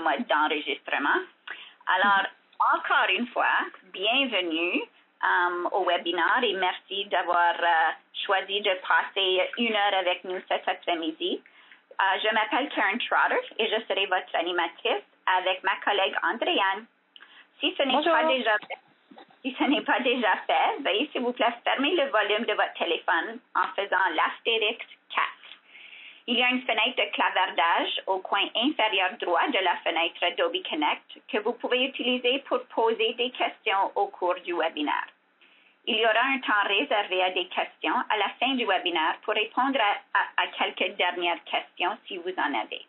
mode d'enregistrement. Alors, encore une fois, bienvenue um, au webinaire et merci d'avoir uh, choisi de passer une heure avec nous cet après-midi. Uh, je m'appelle Karen Trotter et je serai votre animatrice avec ma collègue Andréane. Si ce n'est pas déjà fait, si ce n'est pas déjà fait, veuillez s'il vous plaît fermer le volume de votre téléphone en faisant l'astérix 4. Il y a une fenêtre de clavardage au coin inférieur droit de la fenêtre Adobe Connect que vous pouvez utiliser pour poser des questions au cours du webinaire. Il y aura un temps réservé à des questions à la fin du webinaire pour répondre à, quelques dernières questions si vous en avez.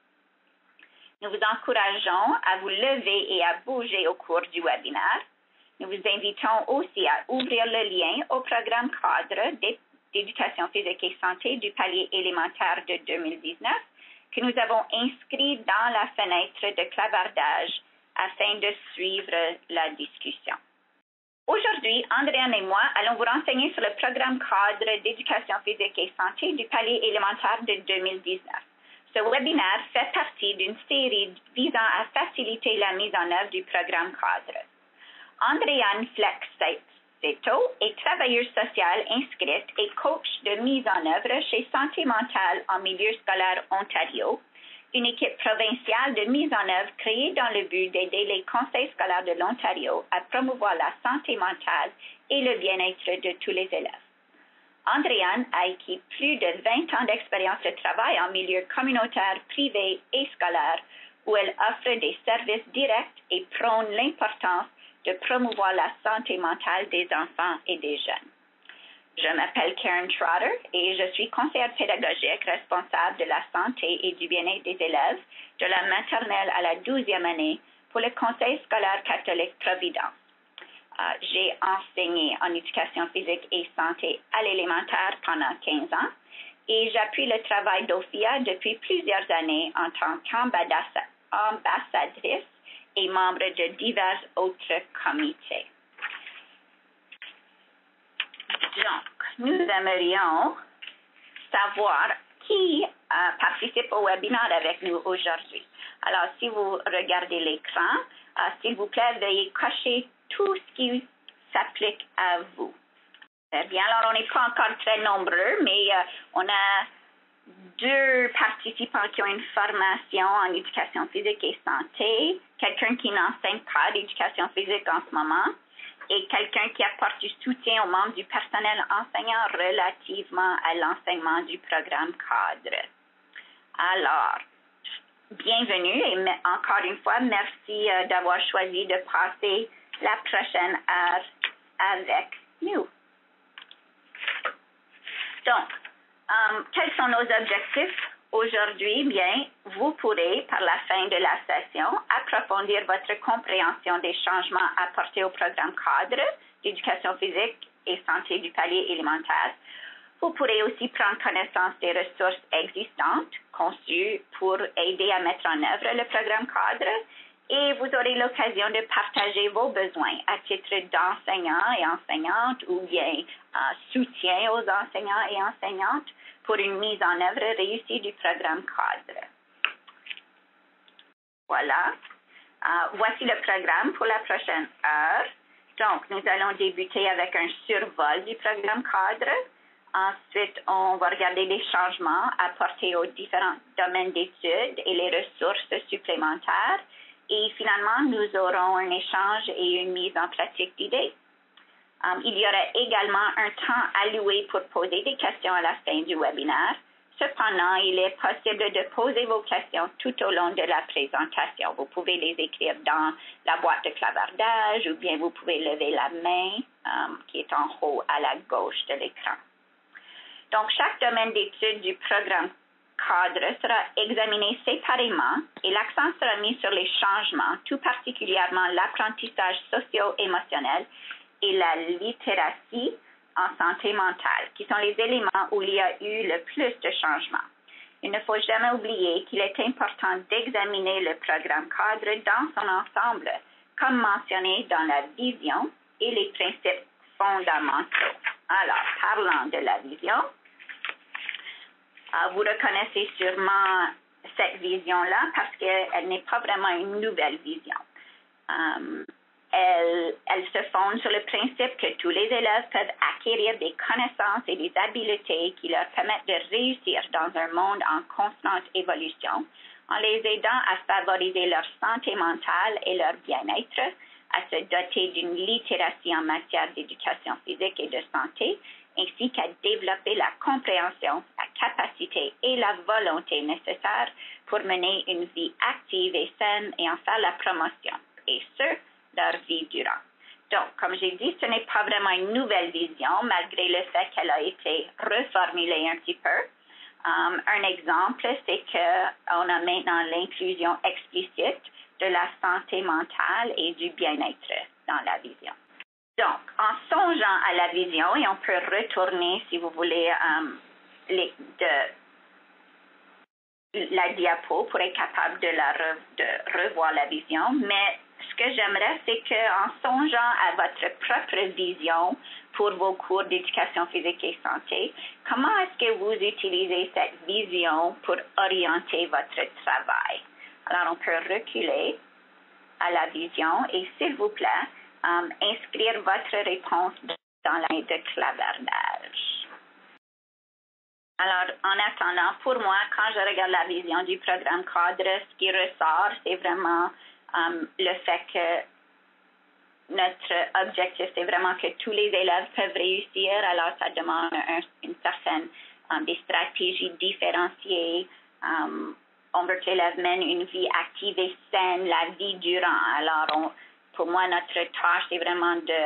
Nous vous encourageons à vous lever et à bouger au cours du webinaire. Nous vous invitons aussi à ouvrir le lien au programme cadre d'éducation physique et santé du palier élémentaire de 2019 que nous avons inscrit dans la fenêtre de clavardage afin de suivre la discussion. Aujourd'hui, Andréane et moi allons vous renseigner sur le programme cadre d'éducation physique et santé du palier élémentaire de 2019. Ce webinaire fait partie d'une série visant à faciliter la mise en œuvre du programme cadre. Andréane Flex Seto est travailleuse sociale inscrite et coach de mise en œuvre chez Santé mentale en milieu scolaire Ontario, une équipe provinciale de mise en œuvre créée dans le but d'aider les conseils scolaires de l'Ontario à promouvoir la santé mentale et le bien-être de tous les élèves. Andréane a acquis plus de 20 ans d'expérience de travail en milieu communautaire, privé et scolaire, où elle offre des services directs et prône l'importance de promouvoir la santé mentale des enfants et des jeunes. Je m'appelle Karen Trotter et je suis conseillère pédagogique responsable de la santé et du bien-être des élèves de la maternelle à la douzième année pour le Conseil scolaire catholique Providence. Euh, j'ai enseigné en éducation physique et santé à l'élémentaire pendant 15 ans et j'appuie le travail d'OFIA depuis plusieurs années en tant qu'ambassadrice et membre de divers autres comités. Donc, nous aimerions savoir qui euh, participe au webinaire avec nous aujourd'hui. Alors, si vous regardez l'écran, euh, s'il vous plaît, veuillez cocher tout ce qui s'applique à vous. Très bien, alors on n'est pas encore très nombreux, mais euh, on a deux participants qui ont une formation en éducation physique et santé, quelqu'un qui n'enseigne pas d'éducation physique en ce moment et quelqu'un qui apporte du soutien aux membres du personnel enseignant relativement à l'enseignement du programme cadre. Alors, bienvenue et encore une fois, merci euh, d'avoir choisi de passer la prochaine heure avec nous. Donc, Um, quels sont nos objectifs? Aujourd'hui? Bien, vous pourrez, par la fin de la session, approfondir votre compréhension des changements apportés au programme cadre d'éducation physique et santé du palier élémentaire. Vous pourrez aussi prendre connaissance des ressources existantes conçues pour aider à mettre en œuvre le programme cadre et vous aurez l'occasion de partager vos besoins à titre d'enseignants et enseignantes ou bien euh, soutien aux enseignants et enseignantes pour une mise en œuvre réussie du programme cadre. Voilà. Euh, voici le programme pour la prochaine heure. Donc, nous allons débuter avec un survol du programme cadre. Ensuite, on va regarder les changements apportés aux différents domaines d'études et les ressources supplémentaires. Et finalement, nous aurons un échange et une mise en pratique d'idées. Um, il y aura également un temps alloué pour poser des questions à la fin du webinaire. Cependant, il est possible de poser vos questions tout au long de la présentation. Vous pouvez les écrire dans la boîte de clavardage ou bien vous pouvez lever la main um, qui est en haut à la gauche de l'écran. Donc, chaque domaine d'étude du programme cadre sera examiné séparément et l'accent sera mis sur les changements, tout particulièrement l'apprentissage socio-émotionnel et la littératie en santé mentale, qui sont les éléments où il y a eu le plus de changements. Il ne faut jamais oublier qu'il est important d'examiner le programme cadre dans son ensemble, comme mentionné dans la vision et les principes fondamentaux. Alors, parlant de la vision, vous reconnaissez sûrement cette vision-là parce qu'elle n'est pas vraiment une nouvelle vision. Um, elle, elle, se fonde sur le principe que tous les élèves peuvent acquérir des connaissances et des habiletés qui leur permettent de réussir dans un monde en constante évolution, en les aidant à favoriser leur santé mentale et leur bien-être, à se doter d'une littératie en matière d'éducation physique et de santé, ainsi qu'à développer la compréhension, la capacité et la volonté nécessaires pour mener une vie active et saine et en faire la promotion, et ce, leur vie durant. Donc, comme j'ai dit, ce n'est pas vraiment une nouvelle vision, malgré le fait qu'elle a été reformulée un petit peu. Um, un exemple, c'est qu'on a maintenant l'inclusion explicite de la santé mentale et du bien-être dans la vision. Donc, en songeant à la vision, et on peut retourner, si vous voulez, de la diapo pour être capable de, la de revoir la vision, mais ce que j'aimerais, c'est qu'en songeant à votre propre vision pour vos cours d'éducation physique et santé, comment est-ce que vous utilisez cette vision pour orienter votre travail? Alors, on peut reculer à la vision et, s'il vous plaît, um, inscrire votre réponse dans la de clavardage. Alors, en attendant, pour moi, quand je regarde la vision du programme cadre, ce qui ressort, c'est vraiment um, le fait que notre objectif, c'est vraiment que tous les élèves peuvent réussir. Alors, ça demande une certaine um, des stratégies différenciées. On veut mène une vie active et saine la vie durant. Alors, pour moi, notre tâche, c'est vraiment de,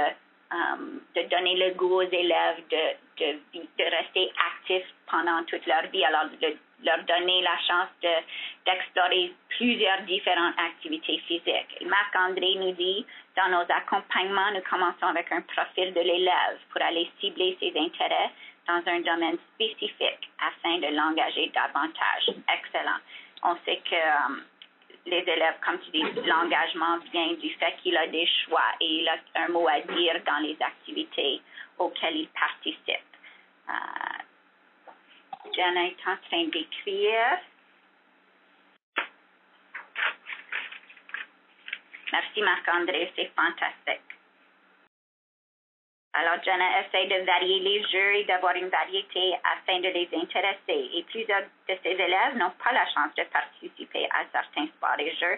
um, de donner le goût aux élèves de, de, de, rester actifs pendant toute leur vie. Alors, de leur donner la chance d'explorer plusieurs différentes activités physiques. Marc-André nous dit, dans nos accompagnements, nous commençons avec un profil de l'élève pour aller cibler ses intérêts dans un domaine spécifique afin de l'engager davantage. Excellent. On sait que um, les élèves, comme tu dis, l'engagement vient du fait qu'il a des choix et il a un mot à dire dans les activités auxquelles il participe. Uh, Jenna est en train d'écrire. Merci Marc-André, c'est fantastique. Alors, Jenna essaie de varier les jeux et d'avoir une variété afin de les intéresser. Et plusieurs de ses élèves n'ont pas la chance de participer à certains sports et jeux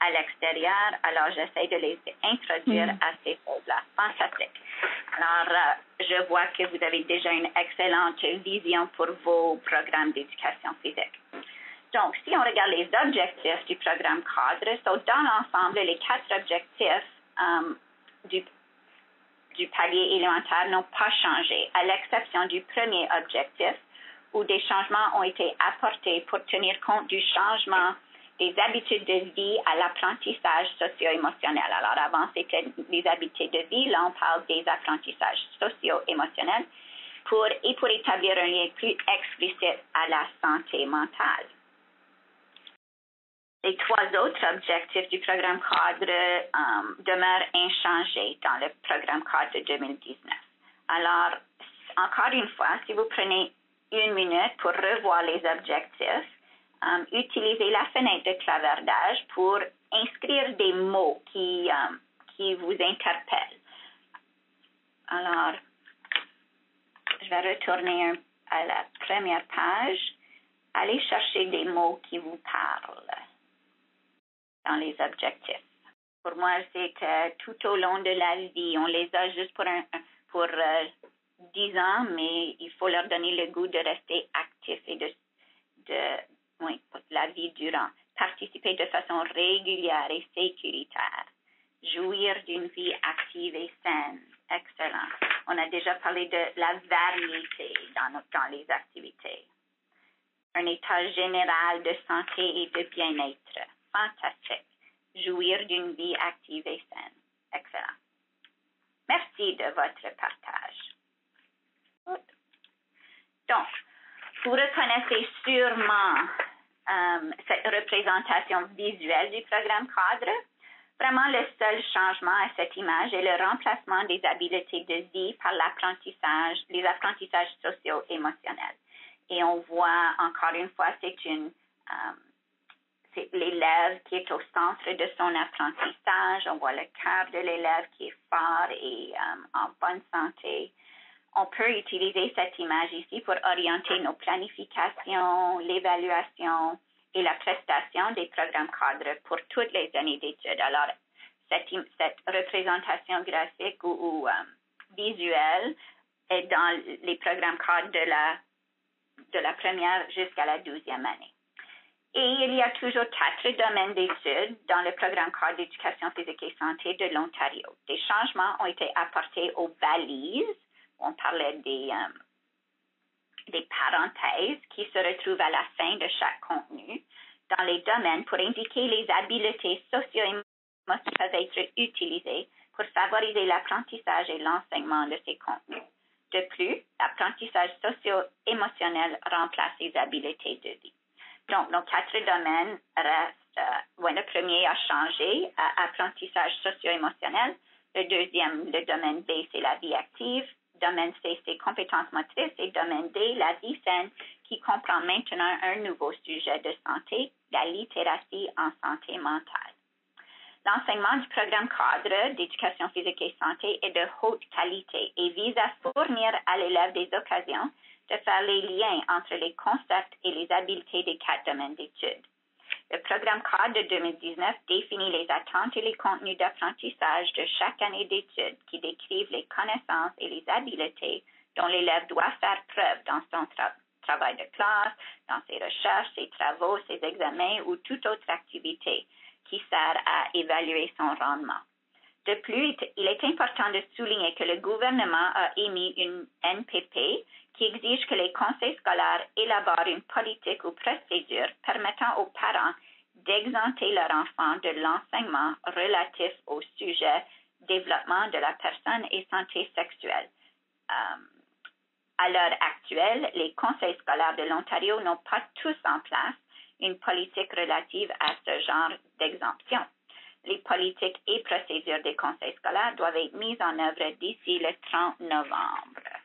à l'extérieur. Alors, j'essaie de les introduire mm. à ces choses-là. Fantastique. Alors, euh, je vois que vous avez déjà une excellente vision pour vos programmes d'éducation physique. Donc, si on regarde les objectifs du programme cadre, dans l'ensemble, les quatre objectifs um, du, du palier élémentaire n'ont pas changé, à l'exception du premier objectif, où des changements ont été apportés pour tenir compte du changement des habitudes de vie à l'apprentissage socio-émotionnel. Alors avant, c'était les habitudes de vie. Là, on parle des apprentissages socio-émotionnels pour, et pour établir un lien plus explicite à la santé mentale. Les trois autres objectifs du programme cadre um, demeurent inchangés dans le programme cadre 2019. Alors, encore une fois, si vous prenez une minute pour revoir les objectifs, um, utiliser la fenêtre de clavardage pour inscrire des mots qui, um, qui vous interpellent. Alors, je vais retourner à la première page. Allez chercher des mots qui vous parlent dans les objectifs. Pour moi, c'est que tout au long de la vie, on les a juste pour, un, pour euh, 10 ans, mais il faut leur donner le goût de rester actifs et de, de oui, la vie durant, participer de façon régulière et sécuritaire, jouir d'une vie active et saine. Excellent. On a déjà parlé de la variété dans, dans les activités. Un état général de santé et de bien-être. Fantastique. Jouir d'une vie active et saine. Excellent. Merci de votre partage. Donc, vous reconnaissez sûrement euh, cette représentation visuelle du programme cadre. Vraiment, le seul changement à cette image est le remplacement des habiletés de vie par l'apprentissage, les apprentissages socio-émotionnels. Et on voit encore une fois, c'est une, euh, c'est l'élève qui est au centre de son apprentissage. On voit le cœur de l'élève qui est fort et euh, en bonne santé. On peut utiliser cette image ici pour orienter nos planifications, l'évaluation et la prestation des programmes cadres pour toutes les années d'études. Alors, cette, cette représentation graphique ou, euh, visuelle est dans les programmes cadres de la, de la première jusqu'à la douzième année. Et il y a toujours quatre domaines d'études dans le programme cadre d'éducation physique et santé de l'Ontario. Des changements ont été apportés aux balises. On parlait des, euh, des parenthèses qui se retrouvent à la fin de chaque contenu dans les domaines pour indiquer les habiletés socio-émotionnelles qui peuvent être utilisées pour favoriser l'apprentissage et l'enseignement de ces contenus. De plus, l'apprentissage socio-émotionnel remplace les habiletés de vie. Donc, nos quatre domaines restent, euh, le premier a changé, apprentissage socio-émotionnel. Le deuxième, le domaine B, c'est la vie active. Domaine C, c'est compétences motrices. Et domaine D, la vie saine, qui comprend maintenant un nouveau sujet de santé, la littératie en santé mentale. L'enseignement du programme cadre d'éducation physique et santé est de haute qualité et vise à fournir à l'élève des occasions de faire les liens entre les concepts et les habiletés des quatre domaines d'études. Le programme cadre de 2019 définit les attentes et les contenus d'apprentissage de chaque année d'études qui décrivent les connaissances et les habiletés dont l'élève doit faire preuve dans son travail de classe, dans ses recherches, ses travaux, ses examens ou toute autre activité qui sert à évaluer son rendement. De plus, il est important de souligner que le gouvernement a émis une NPP qui exige que les conseils scolaires élaborent une politique ou procédure permettant aux parents d'exenter leur enfant de l'enseignement relatif au sujet développement de la personne et santé sexuelle. Euh, à l'heure actuelle, les conseils scolaires de l'Ontario n'ont pas tous en place une politique relative à ce genre d'exemption. Les politiques et procédures des conseils scolaires doivent être mises en œuvre d'ici le 30 novembre.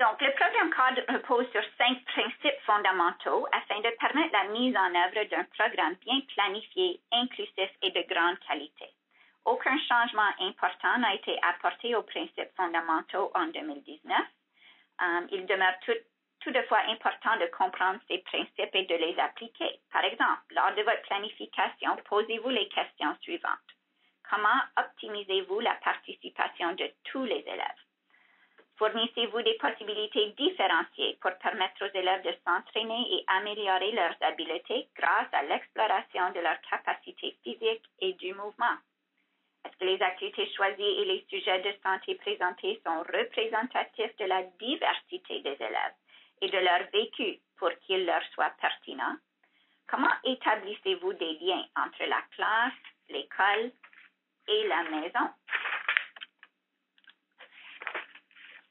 Donc, le programme cadre repose sur cinq principes fondamentaux afin de permettre la mise en œuvre d'un programme bien planifié, inclusif et de grande qualité. Aucun changement important n'a été apporté aux principes fondamentaux en 2019. Um, il demeure tout, toutefois important de comprendre ces principes et de les appliquer. Par exemple, lors de votre planification, posez-vous les questions suivantes. Comment optimisez-vous la participation de tous les élèves? Fournissez-vous des possibilités différenciées pour permettre aux élèves de s'entraîner et améliorer leurs habiletés grâce à l'exploration de leurs capacités physiques et du mouvement? Est-ce que les activités choisies et les sujets de santé présentés sont représentatifs de la diversité des élèves et de leur vécu pour qu'ils leur soient pertinents? Comment établissez-vous des liens entre la classe, l'école et la maison?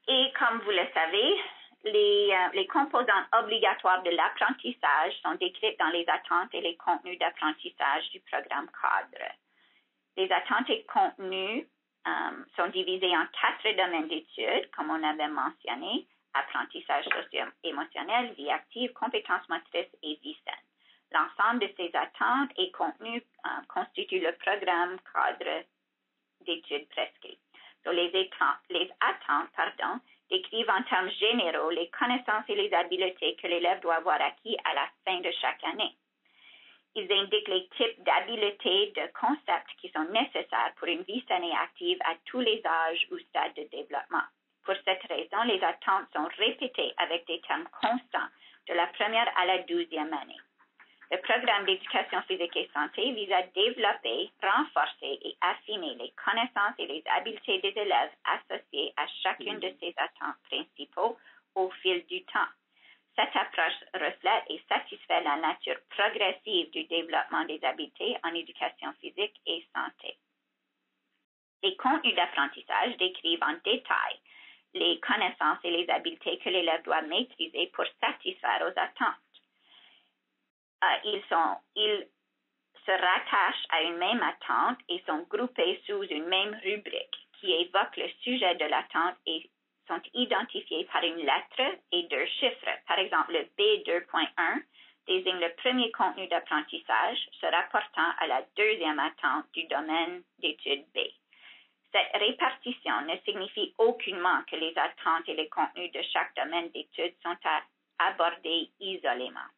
Et comme vous le savez, les, euh, les composantes obligatoires de l'apprentissage sont décrites dans les attentes et les contenus d'apprentissage du programme cadre. Les attentes et contenus euh, sont divisés en quatre domaines d'études, comme on avait mentionné, apprentissage socio-émotionnel, vie active, compétences motrices et vie saine. L'ensemble de ces attentes et contenus euh, constituent le programme cadre d'études les attentes pardon, décrivent en termes généraux les connaissances et les habiletés que l'élève doit avoir acquis à la fin de chaque année. Ils indiquent les types d'habiletés, de concepts qui sont nécessaires pour une vie saine et active à tous les âges ou stades de développement. Pour cette raison, les attentes sont répétées avec des termes constants de la première à la douzième année. Le programme d'éducation physique et santé vise à développer, renforcer et affiner les connaissances et les habiletés des élèves associées à chacune de ces attentes principaux au fil du temps. Cette approche reflète et satisfait la nature progressive du développement des habiletés en éducation physique et santé. Les contenus d'apprentissage décrivent en détail les connaissances et les habiletés que l'élève doit maîtriser pour satisfaire aux attentes. Euh, ils, se rattachent à une même attente et sont groupés sous une même rubrique qui évoque le sujet de l'attente et sont identifiés par une lettre et deux chiffres. Par exemple, le B2.1 désigne le premier contenu d'apprentissage se rapportant à la deuxième attente du domaine d'étude B. Cette répartition ne signifie aucunement que les attentes et les contenus de chaque domaine d'étude sont à aborder isolément.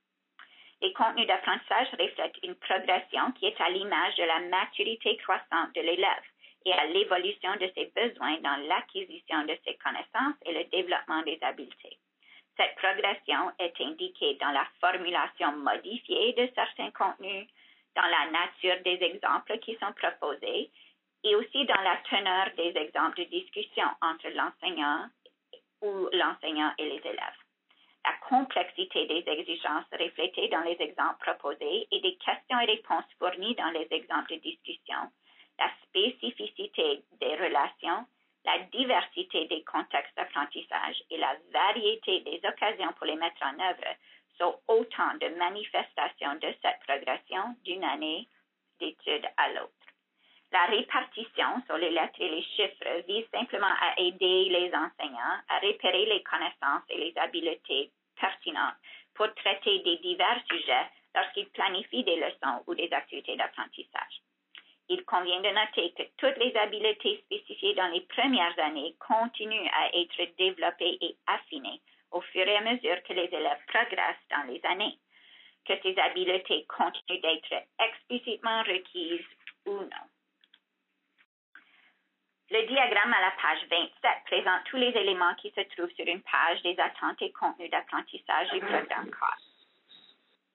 Les contenus d'apprentissage reflètent une progression qui est à l'image de la maturité croissante de l'élève et à l'évolution de ses besoins dans l'acquisition de ses connaissances et le développement des habiletés. Cette progression est indiquée dans la formulation modifiée de certains contenus, dans la nature des exemples qui sont proposés et aussi dans la teneur des exemples de discussion entre l'enseignant ou l'enseignant et les élèves. La complexité des exigences reflétées dans les exemples proposés et des questions et réponses fournies dans les exemples de discussion, la spécificité des relations la diversité des contextes d'apprentissage et la variété des occasions pour les mettre en œuvre sont autant de manifestations de cette progression d'une année d'études à l'autre. La répartition sur les lettres et les chiffres vise simplement à aider les enseignants à repérer les connaissances et les habiletés pertinentes pour traiter des divers sujets lorsqu'ils planifient des leçons ou des activités d'apprentissage. Il convient de noter que toutes les habiletés spécifiées dans les premières années continuent à être développées et affinées au fur et à mesure que les élèves progressent dans les années, que ces habiletés continuent d'être explicitement requises ou non. Le diagramme à la page 27 présente tous les éléments qui se trouvent sur une page des attentes et contenus d'apprentissage du programme COS.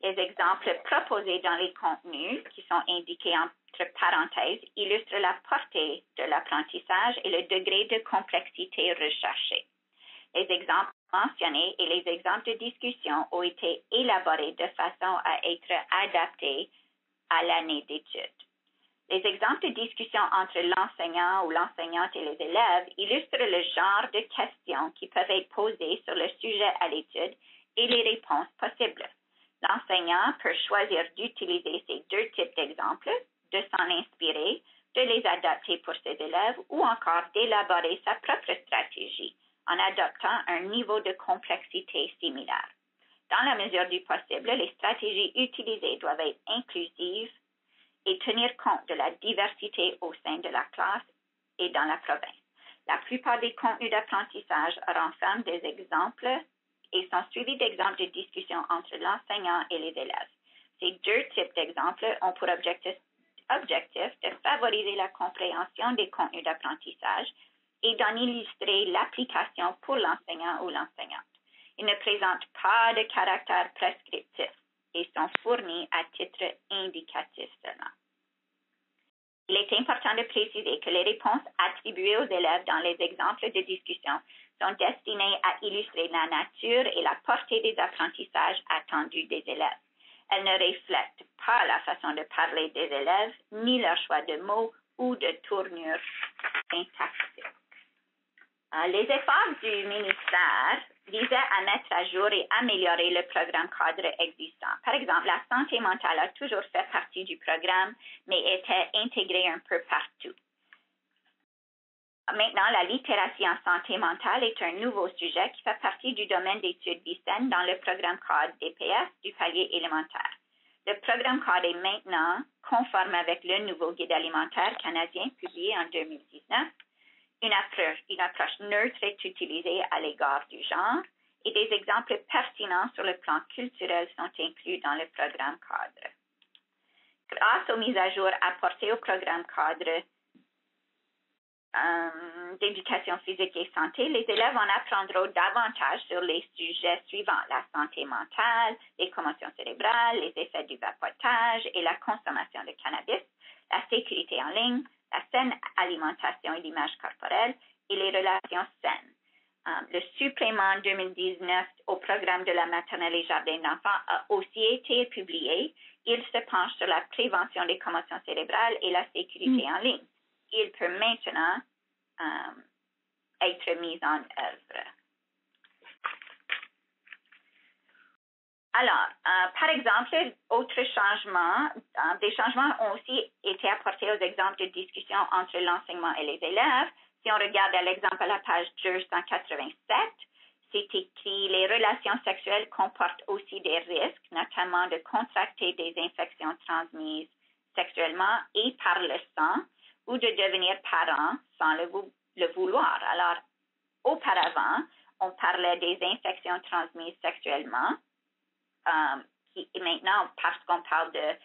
Les exemples proposés dans les contenus qui sont indiqués entre parenthèses illustrent la portée de l'apprentissage et le degré de complexité recherché. Les exemples mentionnés et les exemples de discussion ont été élaborés de façon à être adaptés à l'année d'étude. Les exemples de discussion entre l'enseignant ou l'enseignante et les élèves illustrent le genre de questions qui peuvent être posées sur le sujet à l'étude et les réponses possibles. L'enseignant peut choisir d'utiliser ces deux types d'exemples, de s'en inspirer, de les adapter pour ses élèves ou encore d'élaborer sa propre stratégie en adoptant un niveau de complexité similaire. Dans la mesure du possible, les stratégies utilisées doivent être inclusives et tenir compte de la diversité au sein de la classe et dans la province. La plupart des contenus d'apprentissage renferment des exemples et sont suivis d'exemples de discussion entre l'enseignant et les élèves. Ces deux types d'exemples ont pour objectif, objectif de favoriser la compréhension des contenus d'apprentissage et d'en illustrer l'application pour l'enseignant ou l'enseignante. Ils ne présentent pas de caractère prescriptif et sont fournis à titre indicatif seulement. Il est important de préciser que les réponses attribuées aux élèves dans les exemples de discussion sont destinées à illustrer la nature et la portée des apprentissages attendus des élèves. Elles ne reflètent pas la façon de parler des élèves, ni leur choix de mots ou de tournure syntaxique. Euh, les efforts du ministère visaient à mettre à jour et améliorer le programme cadre existant. Par exemple, la santé mentale a toujours fait partie du programme, mais était intégrée un peu partout. Maintenant, la littératie en santé mentale est un nouveau sujet qui fait partie du domaine d'études BICEN dans le programme cadre DPS du palier élémentaire. Le programme cadre est maintenant conforme avec le nouveau guide alimentaire canadien publié en 2019. Une approche, neutre est utilisée à l'égard du genre et des exemples pertinents sur le plan culturel sont inclus dans le programme cadre. Grâce aux mises à jour apportées au programme cadre, euh, d'éducation physique et santé, les élèves en apprendront davantage sur les sujets suivants, la santé mentale, les commotions cérébrales, les effets du vapotage et la consommation de cannabis, la sécurité en ligne, la saine alimentation et l'image corporelle et les relations saines. Euh, le supplément 2019 au programme de la maternelle et jardin d'enfants a aussi été publié. Il se penche sur la prévention des commotions cérébrales et la sécurité mm. en ligne il peut maintenant euh, être mis en œuvre. Alors, euh, par exemple, autres changements, euh, des changements ont aussi été apportés aux exemples de discussion entre l'enseignement et les élèves. Si on regarde l'exemple à la page 287, c'est écrit, les relations sexuelles comportent aussi des risques, notamment de contracter des infections transmises sexuellement et par le sang ou de devenir parent sans le, le vouloir. Alors, auparavant, on parlait des infections transmises sexuellement, et maintenant, parce qu'on parle de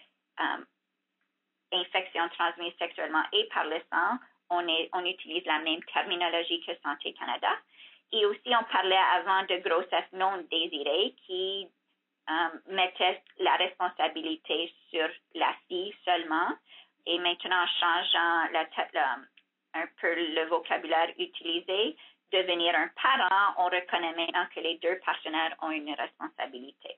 infections transmises sexuellement et par le sang, on, utilise la même terminologie que Santé Canada. Et aussi, on parlait avant de grossesse non désirée qui euh, mettait la responsabilité sur la fille seulement. Et maintenant, en changeant un peu le vocabulaire utilisé, devenir un parent, on reconnaît maintenant que les deux partenaires ont une responsabilité.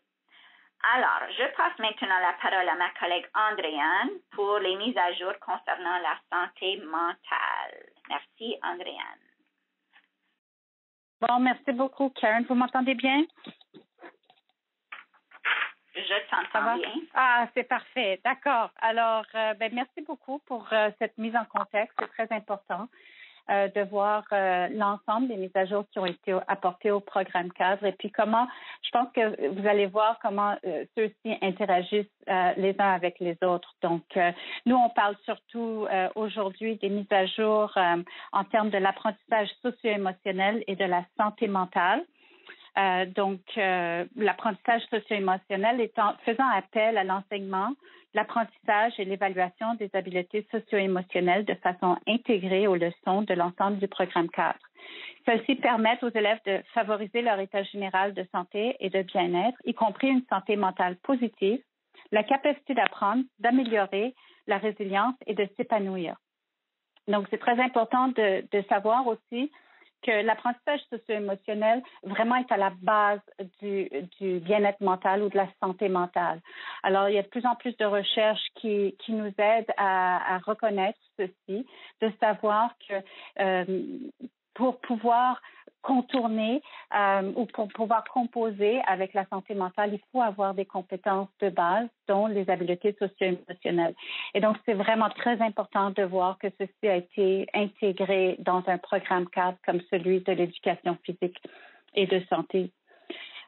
Alors, je passe maintenant la parole à ma collègue Andréane pour les mises à jour concernant la santé mentale. Merci, Andréane. Bon, merci beaucoup, Karen. Vous m'entendez bien? Je t'entends bien. Ah, c'est parfait. D'accord. Alors, euh, ben, merci beaucoup pour euh, cette mise en contexte. C'est très important. Euh, de voir euh, l'ensemble des mises à jour qui ont été apportées au programme cadre et puis comment, je pense que vous allez voir comment euh, ceux-ci interagissent les uns avec les autres. Donc, nous, on parle surtout aujourd'hui des mises à jour en termes de l'apprentissage socio-émotionnel et de la santé mentale. Euh, donc, euh, l'apprentissage socio-émotionnel étant faisant appel à l'enseignement, l'apprentissage et l'évaluation des habiletés socio-émotionnelles de façon intégrée aux leçons de l'ensemble du programme cadre. Celles-ci permettent aux élèves de favoriser leur état général de santé et de bien-être, y compris une santé mentale positive, la capacité d'apprendre, d'améliorer la résilience et de s'épanouir. Donc, c'est très important de savoir aussi que l'apprentissage socio-émotionnel vraiment est à la base du, bien-être mental ou de la santé mentale. Alors, il y a de plus en plus de recherches qui, qui nous aident à, à reconnaître ceci, de savoir que euh, pour pouvoir contourner euh, ou pour pouvoir composer avec la santé mentale, il faut avoir des compétences de base, dont les habiletés socio-émotionnelles. Et donc, c'est vraiment très important de voir que ceci a été intégré dans un programme cadre comme celui de l'éducation physique et de santé.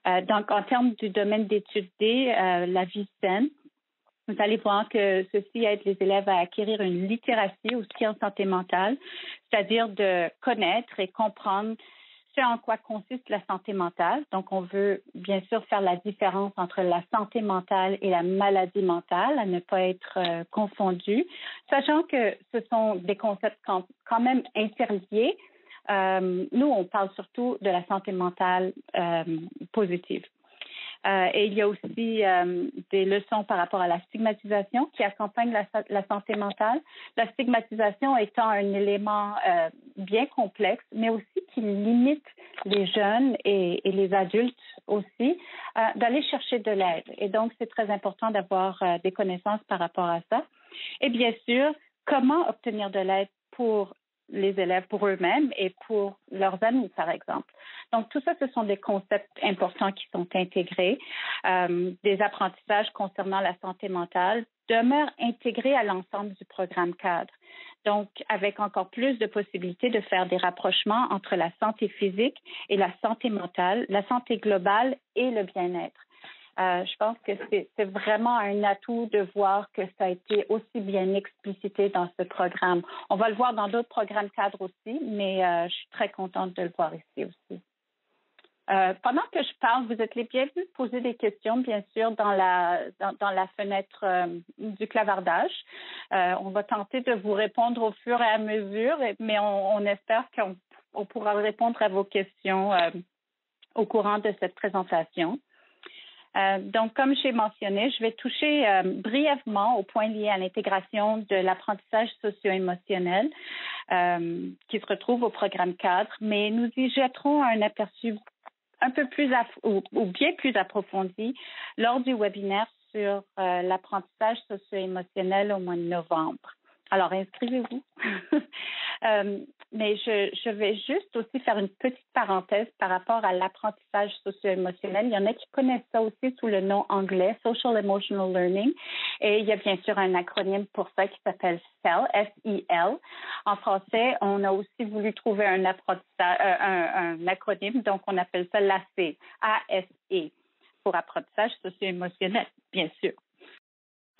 Euh, donc, en termes du domaine d'études euh, la vie saine, vous allez voir que ceci aide les élèves à acquérir une littératie aussi en santé mentale, c'est-à-dire de connaître et comprendre ce en quoi consiste la santé mentale. Donc, on veut bien sûr faire la différence entre la santé mentale et la maladie mentale, à ne pas être euh, sachant que ce sont des concepts quand, même interliés. Euh, nous, on parle surtout de la santé mentale euh, positive. Euh, et il y a aussi euh, des leçons par rapport à la stigmatisation qui accompagne la, santé mentale. La stigmatisation étant un élément euh, bien complexe, mais aussi qui limite les jeunes et, et les adultes aussi d'aller chercher de l'aide. Et donc, c'est très important d'avoir des connaissances par rapport à ça. Et bien sûr, comment obtenir de l'aide pour les élèves pour eux-mêmes et pour leurs amis, par exemple. Donc, tout ça, ce sont des concepts importants qui sont intégrés. Euh, des apprentissages concernant la santé mentale demeurent intégrés à l'ensemble du programme cadre. Donc, avec encore plus de possibilités de faire des rapprochements entre la santé physique et la santé mentale, la santé globale et le bien-être. Euh, je pense que c'est vraiment un atout de voir que ça a été aussi bien explicité dans ce programme. On va le voir dans d'autres programmes cadres aussi, mais euh, je suis très contente de le voir ici aussi. Euh, pendant que je parle, vous êtes les bienvenus de poser des questions, bien sûr, dans la dans, la fenêtre du clavardage. on va tenter de vous répondre au fur et à mesure, mais on, espère qu'on on pourra répondre à vos questions au courant de cette présentation. Euh, donc, comme j'ai mentionné, je vais toucher euh, brièvement au point lié à l'intégration de l'apprentissage socio-émotionnel euh, qui se retrouve au programme cadre, mais nous y jetterons un aperçu un peu plus ou, bien plus approfondi lors du webinaire sur l'apprentissage socio-émotionnel au mois de novembre. Alors, inscrivez-vous. Euh, mais je, je, vais juste aussi faire une petite parenthèse par rapport à l'apprentissage socio-émotionnel. Il y en a qui connaissent ça aussi sous le nom anglais, Social Emotional Learning. Et il y a bien sûr un acronyme pour ça qui s'appelle SEL, S-I-L. En français, on a aussi voulu trouver un, apprentissage, euh, un, acronyme, donc on appelle ça l'AC, A-S-E, pour apprentissage socio-émotionnel, bien sûr.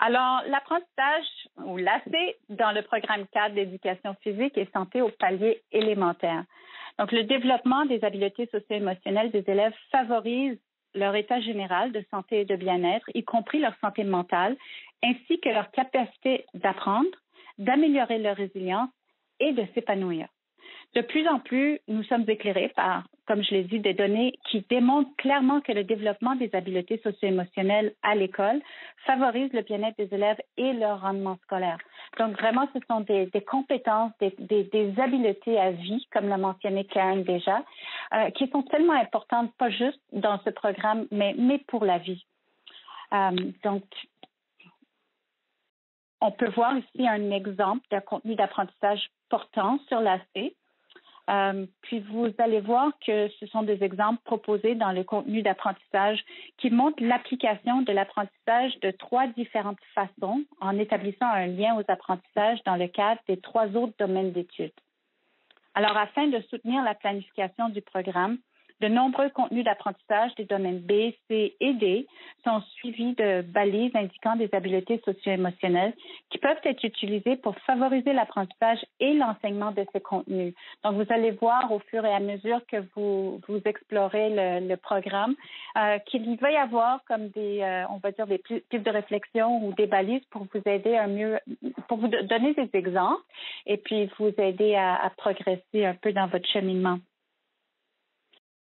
Alors, l'apprentissage ou l'AC dans le programme cadre d'éducation physique et santé au palier élémentaire. Donc, le développement des habiletés socio-émotionnelles des élèves favorise leur état général de santé et de bien-être, y compris leur santé mentale, ainsi que leur capacité d'apprendre, d'améliorer leur résilience et de s'épanouir. De plus en plus, nous sommes éclairés par, comme je l'ai dit, des données qui démontrent clairement que le développement des habiletés socio-émotionnelles à l'école favorise le bien-être des élèves et leur rendement scolaire. Donc vraiment, ce sont des, compétences, des, habiletés à vie, comme l'a mentionné Karen déjà, euh, qui sont tellement importantes, pas juste dans ce programme, mais, mais pour la vie. Euh, donc, on peut voir ici un exemple d'un contenu d'apprentissage portant sur l'AC. Euh, puis vous allez voir que ce sont des exemples proposés dans le contenu d'apprentissage qui montrent l'application de l'apprentissage de trois différentes façons en établissant un lien aux apprentissages dans le cadre des trois autres domaines d'études. Alors, afin de soutenir la planification du programme, de nombreux contenus d'apprentissage des domaines B, C et D sont suivis de balises indiquant des habiletés socio-émotionnelles qui peuvent être utilisées pour favoriser l'apprentissage et l'enseignement de ces contenus. Donc, vous allez voir au fur et à mesure que vous, vous explorez le, programme euh, qu'il va y avoir comme des, euh, on va dire, des types de réflexion ou des balises pour vous aider à mieux, pour vous donner des exemples et puis vous aider à progresser un peu dans votre cheminement.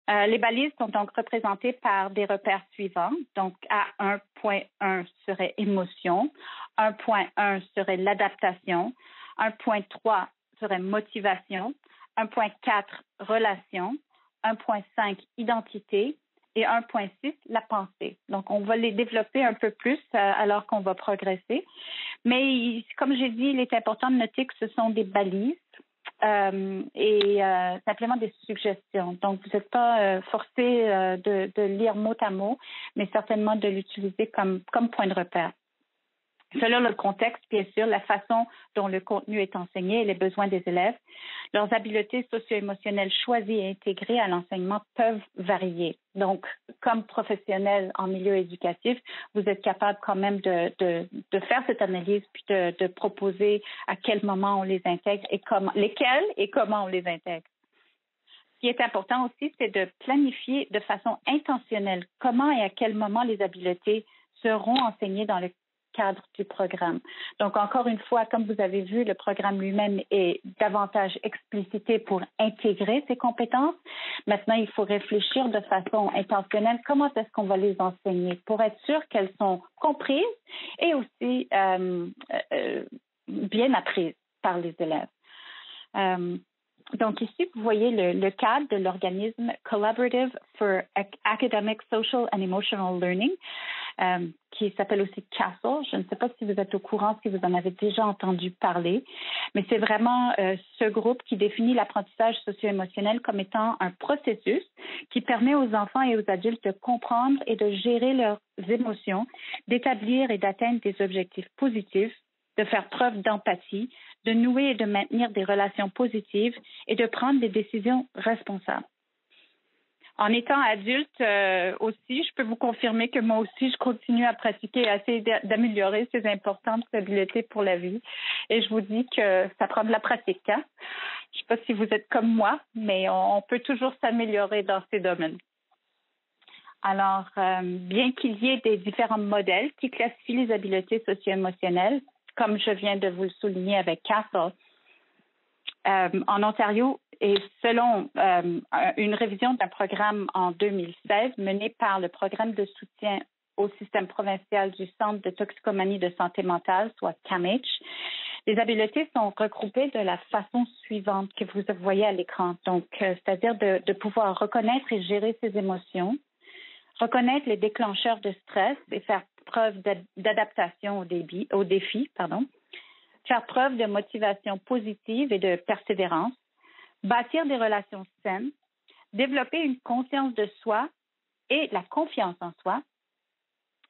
Euh, les balises sont donc représentées par des repères suivants. Donc, à 1.1 serait émotion, 1.1 serait l'adaptation, 1.3 serait motivation, 1.4 relation, 1.5 identité et 1.6 la pensée. Donc, on va les développer un peu plus euh, alors qu'on va progresser. Mais comme j'ai dit, il est important de noter que ce sont des balises euh, et euh, simplement des suggestions. Donc, vous n'êtes pas euh, forcé de, de, lire mot à mot, mais certainement de l'utiliser comme, comme point de repère. Selon le contexte, bien sûr, la façon dont le contenu est enseigné et les besoins des élèves, leurs habiletés socio-émotionnelles choisies et intégrées à l'enseignement peuvent varier. Donc, comme professionnel en milieu éducatif, vous êtes capable quand même de, faire cette analyse puis de, proposer à quel moment on les intègre et comment, et comment on les intègre. Ce qui est important aussi, c'est de planifier de façon intentionnelle comment et à quel moment les habiletés seront enseignées dans le cadre du programme. Donc, encore une fois, comme vous avez vu, le programme lui-même est davantage explicité pour intégrer ces compétences. Maintenant, il faut réfléchir de façon intentionnelle comment est-ce qu'on va les enseigner pour être sûr qu'elles sont comprises et aussi euh, euh, bien apprises par les élèves. Euh, donc ici, vous voyez le, le cadre de l'organisme Collaborative for Academic, Social and Emotional Learning, euh, qui s'appelle aussi CASTLE. Je ne sais pas si vous êtes au courant, si vous en avez déjà entendu parler, mais c'est vraiment euh, ce groupe qui définit l'apprentissage socio-émotionnel comme étant un processus qui permet aux enfants et aux adultes de comprendre et de gérer leurs émotions, d'établir et d'atteindre des objectifs positifs, de faire preuve d'empathie, de nouer et de maintenir des relations positives et de prendre des décisions responsables. En étant adulte euh, aussi, je peux vous confirmer que moi aussi, je continue à pratiquer et à essayer d'améliorer ces importantes habiletés pour la vie. Et je vous dis que ça prend de la pratique. Hein? Je ne sais pas si vous êtes comme moi, mais on, peut toujours s'améliorer dans ces domaines. Alors, euh, bien qu'il y ait des différents modèles qui classifient les habiletés socio-émotionnelles, comme je viens de vous le souligner avec Castle, euh, en Ontario, et selon euh, une révision d'un programme en 2016 mené par le programme de soutien au système provincial du Centre de toxicomanie de santé mentale, soit CAMH, les habiletés sont regroupées de la façon suivante que vous voyez à l'écran. Donc, euh, c'est-à-dire de, pouvoir reconnaître et gérer ses émotions, reconnaître les déclencheurs de stress et faire preuve d'adaptation au, au défi, pardon, faire preuve de motivation positive et de persévérance, bâtir des relations saines, développer une conscience de soi et la confiance en soi,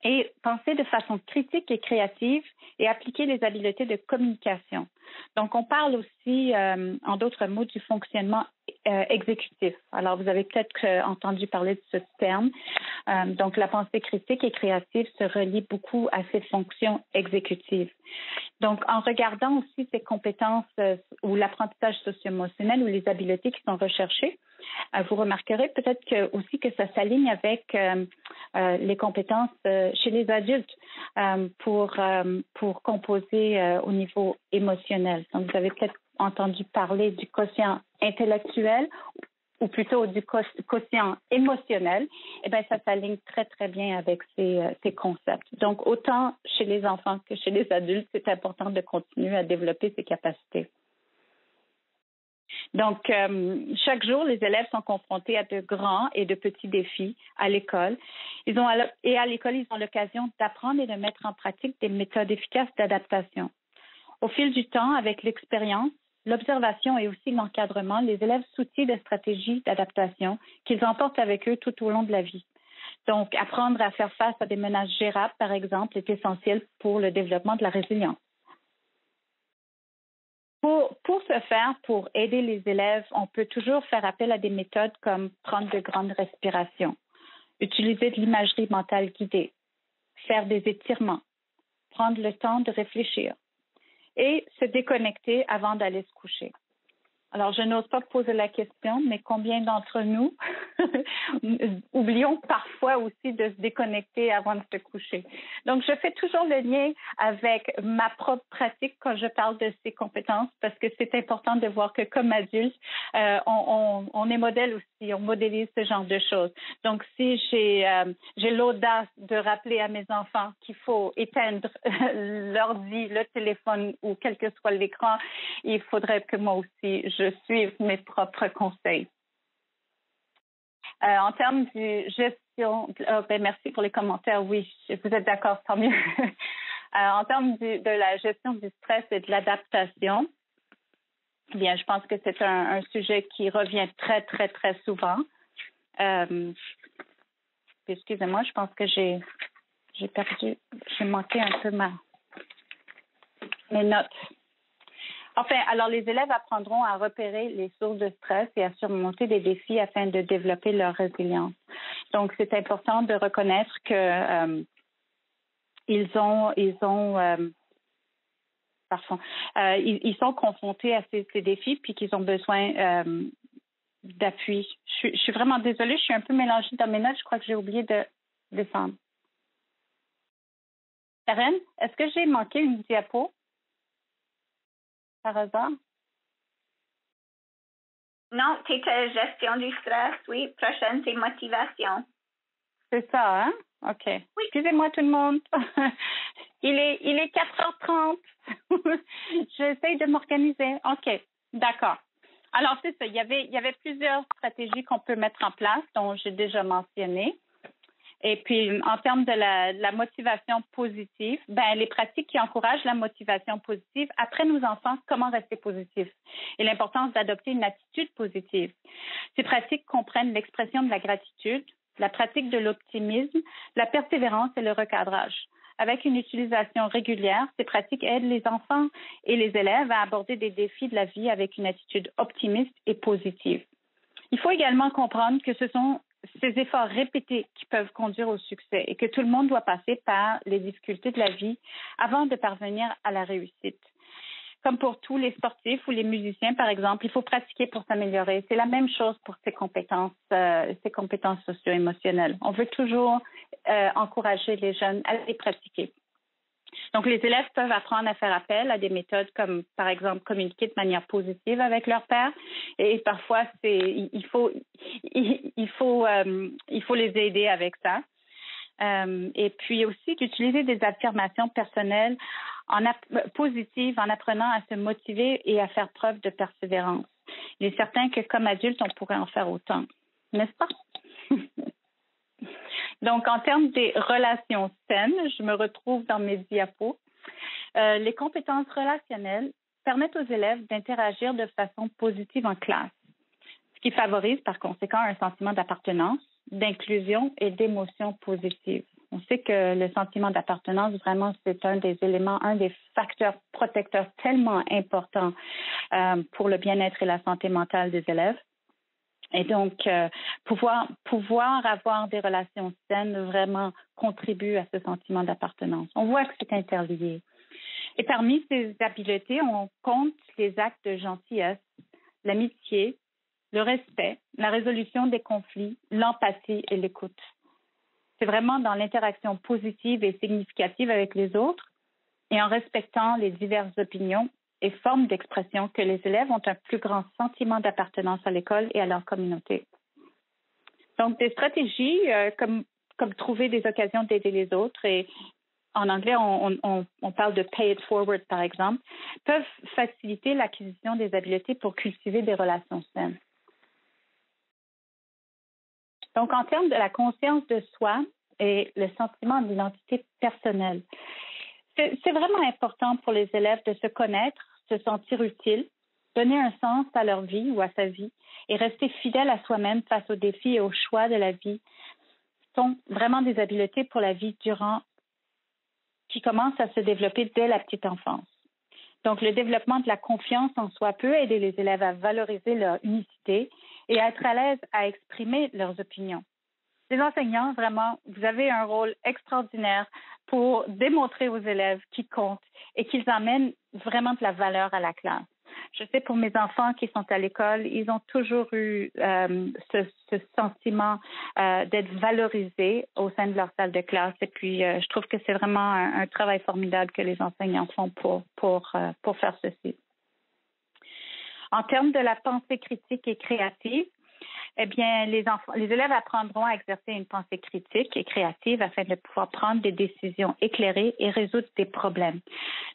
et penser de façon critique et créative et appliquer les habiletés de communication. Donc, on parle aussi, euh, en d'autres mots, du fonctionnement euh, exécutif. Alors, vous avez peut-être euh, entendu parler de ce terme. donc, la pensée critique et créative se relie beaucoup à ces fonctions exécutives. Donc, en regardant aussi ces compétences ou l'apprentissage socio-émotionnel ou les habiletés qui sont recherchées, vous remarquerez peut-être aussi que ça s'aligne avec les compétences chez les adultes pour, pour composer au niveau émotionnel. Donc, vous avez peut-être entendu parler du quotient intellectuel ou plutôt du quotient émotionnel, eh bien, ça s'aligne très, très bien avec ces, euh, ces, concepts. Donc, autant chez les enfants que chez les adultes, c'est important de continuer à développer ces capacités. Donc, euh, chaque jour, les élèves sont confrontés à de grands et de petits défis à l'école. Et à l'école, ils ont l'occasion d'apprendre et de mettre en pratique des méthodes efficaces d'adaptation. Au fil du temps, avec l'expérience, l'observation et aussi l'encadrement, les élèves s'outillent de stratégies d'adaptation qu'ils emportent avec eux tout au long de la vie. Donc, apprendre à faire face à des menaces gérables, par exemple, est essentiel pour le développement de la résilience. Pour, pour, ce faire, pour aider les élèves, on peut toujours faire appel à des méthodes comme prendre de grandes respirations, utiliser de l'imagerie mentale guidée, faire des étirements, prendre le temps de réfléchir, et se déconnecter avant d'aller se coucher. Alors, je n'ose pas poser la question, mais combien d'entre nous oublions parfois aussi de se déconnecter avant de se coucher? Donc, je fais toujours le lien avec ma propre pratique quand je parle de ces compétences parce que c'est important de voir que comme adulte, euh, on, est modèle aussi, on modélise ce genre de choses. Donc, si j'ai euh, l'audace de rappeler à mes enfants qu'il faut éteindre l'ordi, le téléphone ou quel que soit l'écran, il faudrait que moi aussi, je suive mes propres conseils. Euh, en termes de gestion, oh, ben merci pour les commentaires. Oui, vous êtes d'accord, tant mieux. Euh, en termes de, la gestion du stress et de l'adaptation, bien, je pense que c'est un, sujet qui revient très, très, très souvent. Excusez-moi, je pense que j'ai j'ai perdu, j'ai manqué un peu ma mes notes. Enfin, alors les élèves apprendront à repérer les sources de stress et à surmonter des défis afin de développer leur résilience. Donc, c'est important de reconnaître que euh, ils ont, ils euh, euh, sont confrontés à ces, défis puis qu'ils ont besoin d'appui. Je, je, suis vraiment désolée, je suis un peu mélangée dans mes notes. Je crois que j'ai oublié de descendre. Karen, est-ce que j'ai manqué une diapo? Par hasard? Non, c'était gestion du stress, oui. Prochaine, c'est motivation. C'est ça, hein? OK. Oui. Excusez-moi tout le monde. il est il est 4h30. J'essaye de m'organiser. OK. D'accord. Alors, c'est ça. Il y avait, il y avait plusieurs stratégies qu'on peut mettre en place, dont j'ai déjà mentionné. Et puis, en termes de la, motivation positive, ben, les pratiques qui encouragent la motivation positive, après nos enfants, comment rester positif et l'importance d'adopter une attitude positive. Ces pratiques comprennent l'expression de la gratitude, la pratique de l'optimisme, la persévérance et le recadrage. Avec une utilisation régulière, ces pratiques aident les enfants et les élèves à aborder des défis de la vie avec une attitude optimiste et positive. Il faut également comprendre que ce sont ces efforts répétés qui peuvent conduire au succès et que tout le monde doit passer par les difficultés de la vie avant de parvenir à la réussite. Comme pour tous les sportifs ou les musiciens, par exemple, il faut pratiquer pour s'améliorer. C'est la même chose pour ces compétences, euh, ces compétences socio-émotionnelles. On veut toujours euh, encourager les jeunes à les pratiquer. Donc, les élèves peuvent apprendre à faire appel à des méthodes comme, par exemple, communiquer de manière positive avec leur père. Et parfois, c'est, euh, il faut les aider avec ça. Euh, et puis aussi d'utiliser des affirmations personnelles positives en apprenant à se motiver et à faire preuve de persévérance. Il est certain que comme adulte, on pourrait en faire autant, n'est-ce pas? Donc, en termes des relations saines, je me retrouve dans mes diapos. Euh, les compétences relationnelles permettent aux élèves d'interagir de façon positive en classe, ce qui favorise par conséquent un sentiment d'appartenance, d'inclusion et d'émotion positive. On sait que le sentiment d'appartenance, vraiment, c'est un des éléments, un des facteurs protecteurs tellement importants euh, pour le bien-être et la santé mentale des élèves. Et donc, euh, pouvoir, pouvoir avoir des relations saines vraiment contribue à ce sentiment d'appartenance. On voit que c'est interlié. Et parmi ces habiletés, on compte les actes de gentillesse, l'amitié, le respect, la résolution des conflits, l'empathie et l'écoute. C'est vraiment dans l'interaction positive et significative avec les autres et en respectant les diverses opinions et formes d'expression que les élèves ont un plus grand sentiment d'appartenance à l'école et à leur communauté. Donc, des stratégies euh, comme, comme trouver des occasions d'aider les autres et en anglais, on, on, on, parle de pay it forward, par exemple, peuvent faciliter l'acquisition des habiletés pour cultiver des relations saines. Donc, en termes de la conscience de soi et le sentiment d'identité personnelle, c'est vraiment important pour les élèves de se connaître, se sentir utile, donner un sens à leur vie ou à sa vie et rester fidèle à soi-même face aux défis et aux choix de la vie sont vraiment des habiletés pour la vie durant qui commencent à se développer dès la petite enfance. Donc, le développement de la confiance en soi peut aider les élèves à valoriser leur unicité et à être à l'aise à exprimer leurs opinions. Les enseignants, vraiment, vous avez un rôle extraordinaire pour démontrer aux élèves qu'ils comptent et qu'ils amènent vraiment de la valeur à la classe. Je sais pour mes enfants qui sont à l'école, ils ont toujours eu euh, ce, sentiment euh, d'être valorisés au sein de leur salle de classe. Et puis, euh, je trouve que c'est vraiment un, un, travail formidable que les enseignants font pour, pour, pour faire ceci. En termes de la pensée critique et créative, eh bien, les, enfants, les élèves apprendront à exercer une pensée critique et créative afin de pouvoir prendre des décisions éclairées et résoudre des problèmes.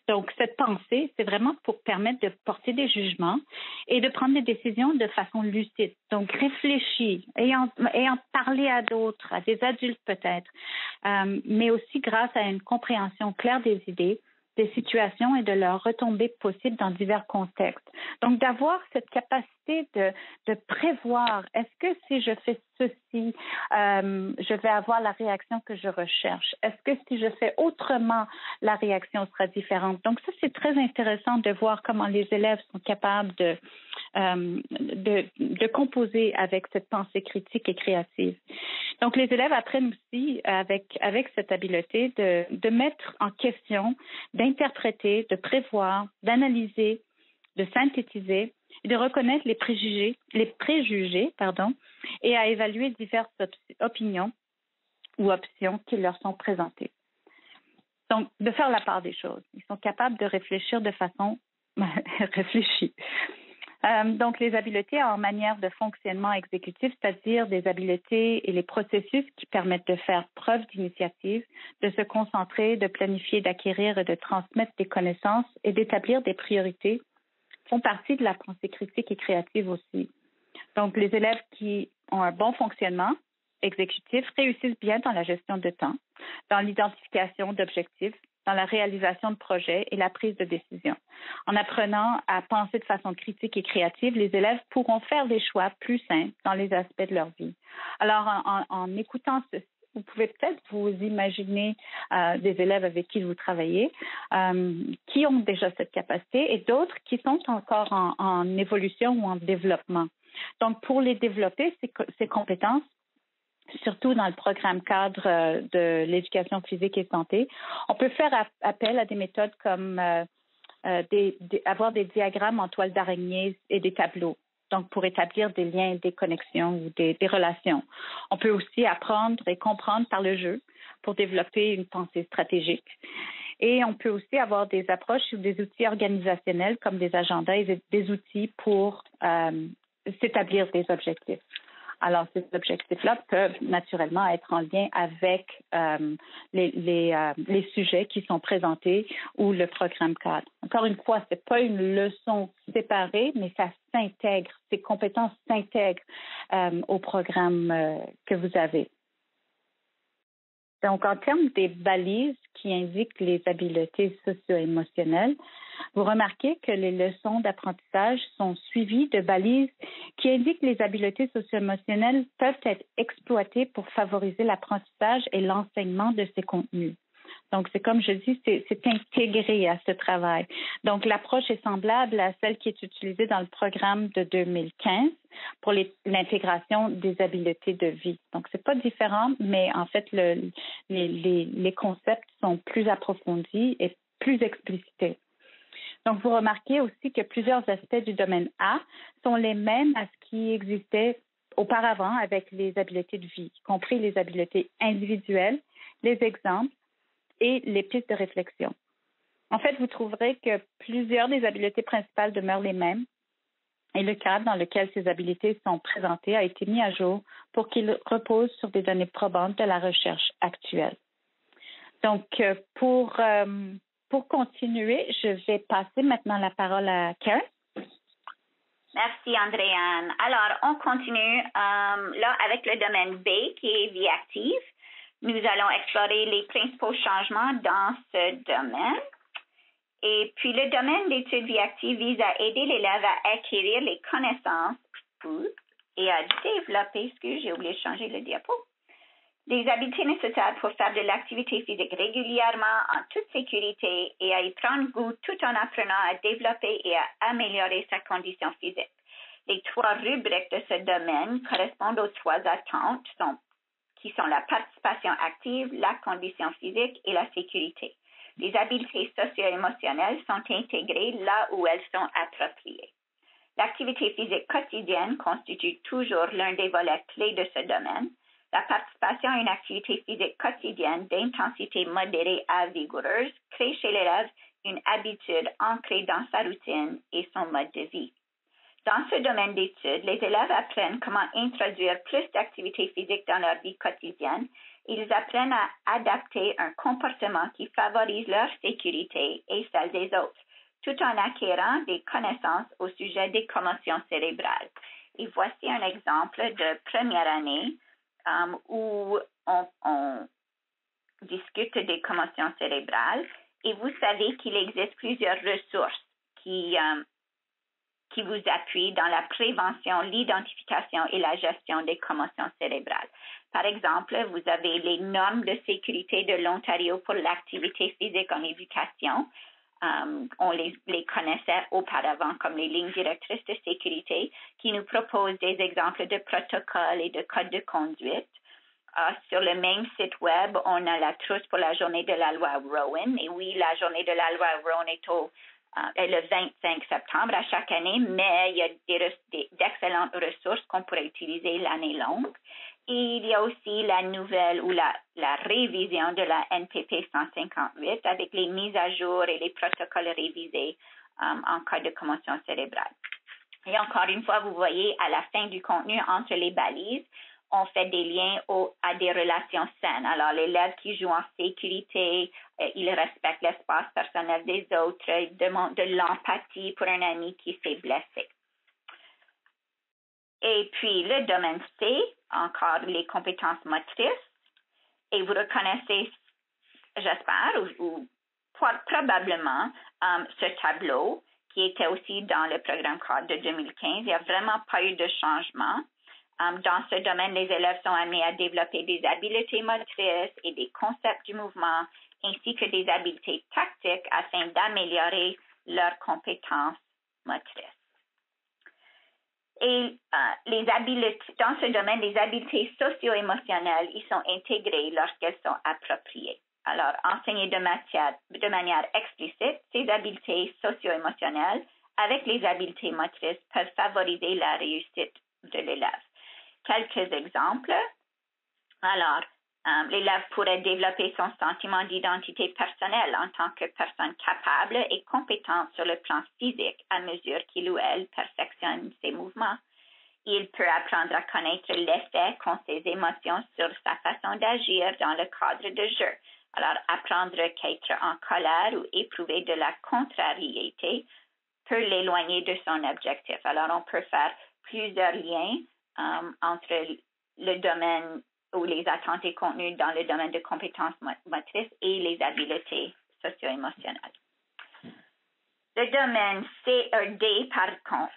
Donc, cette pensée, c'est vraiment pour permettre de porter des jugements et de prendre des décisions de façon lucide. Donc, réfléchir, ayant, ayant parlé à d'autres, à des adultes peut-être, euh, mais aussi grâce à une compréhension claire des idées, des situations et de leurs retombées possibles dans divers contextes. Donc, d'avoir cette capacité de, prévoir, est-ce que si je fais ceci, euh, je vais avoir la réaction que je recherche? Est-ce que si je fais autrement, la réaction sera différente? Donc, ça, c'est très intéressant de voir comment les élèves sont capables de, euh, de, de composer avec cette pensée critique et créative. Donc, les élèves apprennent aussi avec, avec cette habileté de, de mettre en question, d'interpréter, de prévoir, d'analyser, de synthétiser et de reconnaître les préjugés, les préjugés pardon, et à évaluer diverses op opinions ou options qui leur sont présentées. Donc, de faire la part des choses. Ils sont capables de réfléchir de façon réfléchie. Euh, donc, les habiletés en manière de fonctionnement exécutif, c'est-à-dire des habiletés et les processus qui permettent de faire preuve d'initiative, de se concentrer, de planifier, d'acquérir et de transmettre des connaissances et d'établir des priorités, font partie de la pensée critique et créative aussi. Donc, les élèves qui ont un bon fonctionnement exécutif réussissent bien dans la gestion de temps, dans l'identification d'objectifs, dans la réalisation de projets et la prise de décision. En apprenant à penser de façon critique et créative, les élèves pourront faire des choix plus simples dans les aspects de leur vie. Alors, en, en écoutant ceci, vous pouvez peut-être vous imaginer euh, des élèves avec qui vous travaillez euh, qui ont déjà cette capacité et d'autres qui sont encore en, évolution ou en développement. Donc, pour les développer, ces, ces compétences, surtout dans le programme cadre euh, de l'éducation physique et santé. On peut faire appel à des méthodes comme des, avoir des diagrammes en toile d'araignée et des tableaux. Donc, pour établir des liens, des connexions ou des, relations. On peut aussi apprendre et comprendre par le jeu pour développer une pensée stratégique. Et on peut aussi avoir des approches ou des outils organisationnels comme des agendas et des outils pour euh, s'établir des objectifs. Alors, ces objectifs-là peuvent naturellement être en lien avec euh, les, les, euh, les, sujets qui sont présentés ou le programme cadre. Encore une fois, ce n'est pas une leçon séparée, mais ça s'intègre, ces compétences s'intègrent euh, au programme euh, que vous avez. Donc, en termes des balises qui indiquent les habiletés socio-émotionnelles, vous remarquez que les leçons d'apprentissage sont suivies de balises qui indiquent que les habiletés socio-émotionnelles peuvent être exploitées pour favoriser l'apprentissage et l'enseignement de ces contenus. Donc, c'est comme je dis, c'est intégré à ce travail. Donc, l'approche est semblable à celle qui est utilisée dans le programme de 2015 pour l'intégration des habiletés de vie. Donc, c'est pas différent, mais en fait, le, les, les, les concepts sont plus approfondis et plus explicités. Donc, vous remarquez aussi que plusieurs aspects du domaine A sont les mêmes à ce qui existait auparavant avec les habiletés de vie, y compris les habiletés individuelles, les exemples et les pistes de réflexion. En fait, vous trouverez que plusieurs des habiletés principales demeurent les mêmes et le cadre dans lequel ces habiletés sont présentées a été mis à jour pour qu'il repose sur des données probantes de la recherche actuelle. Donc, euh, pour, euh, pour continuer, je vais passer maintenant la parole à Karen. Merci, Andréane. Alors, on continue euh, là avec le domaine B qui est vie active. Nous allons explorer les principaux changements dans ce domaine. Et puis, le domaine d'études vie active vise à aider l'élève à acquérir les connaissances et à développer, ce que j'ai oublié de changer le diapo, les habiletés nécessaires pour faire de l'activité physique régulièrement en toute sécurité et à y prendre goût tout en apprenant à développer et à améliorer sa condition physique. Les trois rubriques de ce domaine correspondent aux trois attentes sont qui sont la participation active, la condition physique et la sécurité. Les habiletés socio-émotionnelles sont intégrées là où elles sont appropriées. L'activité physique quotidienne constitue toujours l'un des volets clés de ce domaine. La participation à une activité physique quotidienne d'intensité modérée à vigoureuse crée chez l'élève une habitude ancrée dans sa routine et son mode de vie. Dans ce domaine d'études, les élèves apprennent comment introduire plus d'activités physiques dans leur vie quotidienne. Ils apprennent à adapter un comportement qui favorise leur sécurité et celle des autres, tout en acquérant des connaissances au sujet des commotions cérébrales. Et voici un exemple de première année um, où on, discute des commotions cérébrales et vous savez qu'il existe plusieurs ressources qui um, qui vous appuie dans la prévention, l'identification et la gestion des commotions cérébrales. Par exemple, vous avez les normes de sécurité de l'Ontario pour l'activité physique en éducation. Euh, on les, connaissait auparavant comme les lignes directrices de sécurité qui nous proposent des exemples de protocoles et de codes de conduite. Euh, sur le même site web, on a la trousse pour la journée de la loi Rowan. Et oui, la journée de la loi Rowan est au le 25 septembre à chaque année, mais il y a d'excellentes ressources qu'on pourrait utiliser l'année longue. il y a aussi la nouvelle ou la, la révision de la NPP 158 avec les mises à jour et les protocoles révisés euh, en cas de commotion cérébrale. Et encore une fois, vous voyez à la fin du contenu entre les balises, on fait des liens à des relations saines. Alors, l'élève qui joue en sécurité, euh, il respecte l'espace personnel des autres, il demande de l'empathie pour un ami qui s'est blessé. Et puis, le domaine C, encore les compétences motrices. Et vous reconnaissez, j'espère, ou, probablement, um, ce tableau qui était aussi dans le programme cadre de 2015. Il n'y a vraiment pas eu de changement. Um, dans ce domaine, les élèves sont amenés à développer des habiletés motrices et des concepts du mouvement, ainsi que des habiletés tactiques afin d'améliorer leurs compétences motrices. Et euh, les dans ce domaine, les habiletés socio-émotionnelles, ils sont intégrées lorsqu'elles sont appropriées. Alors, enseigner de, de manière explicite ces habiletés socio-émotionnelles avec les habiletés motrices peuvent favoriser la réussite de l'élève. Quelques exemples. Alors, euh, l'élève pourrait développer son sentiment d'identité personnelle en tant que personne capable et compétente sur le plan physique à mesure qu'il ou elle perfectionne ses mouvements. Il peut apprendre à connaître l'effet qu'ont ses émotions sur sa façon d'agir dans le cadre de jeu. Alors, apprendre qu'être en colère ou éprouver de la contrariété peut l'éloigner de son objectif. Alors, on peut faire plusieurs liens euh, entre le domaine ou les attentes et contenus dans le domaine de compétences motrices et les habiletés socio-émotionnelles. Le domaine CED, par contre,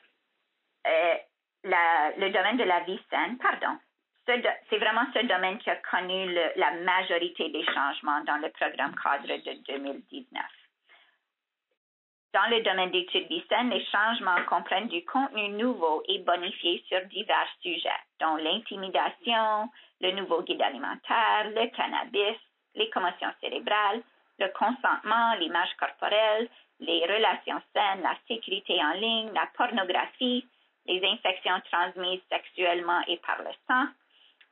euh, le domaine de la vie saine, pardon, c'est vraiment ce domaine qui a connu la majorité des changements dans le programme cadre de 2019. Dans le domaine d'études saines, les changements comprennent du contenu nouveau et bonifié sur divers sujets, dont l'intimidation, le nouveau guide alimentaire, le cannabis, les commotions cérébrales, le consentement, l'image corporelle, les relations saines, la sécurité en ligne, la pornographie, les infections transmises sexuellement et par le sang,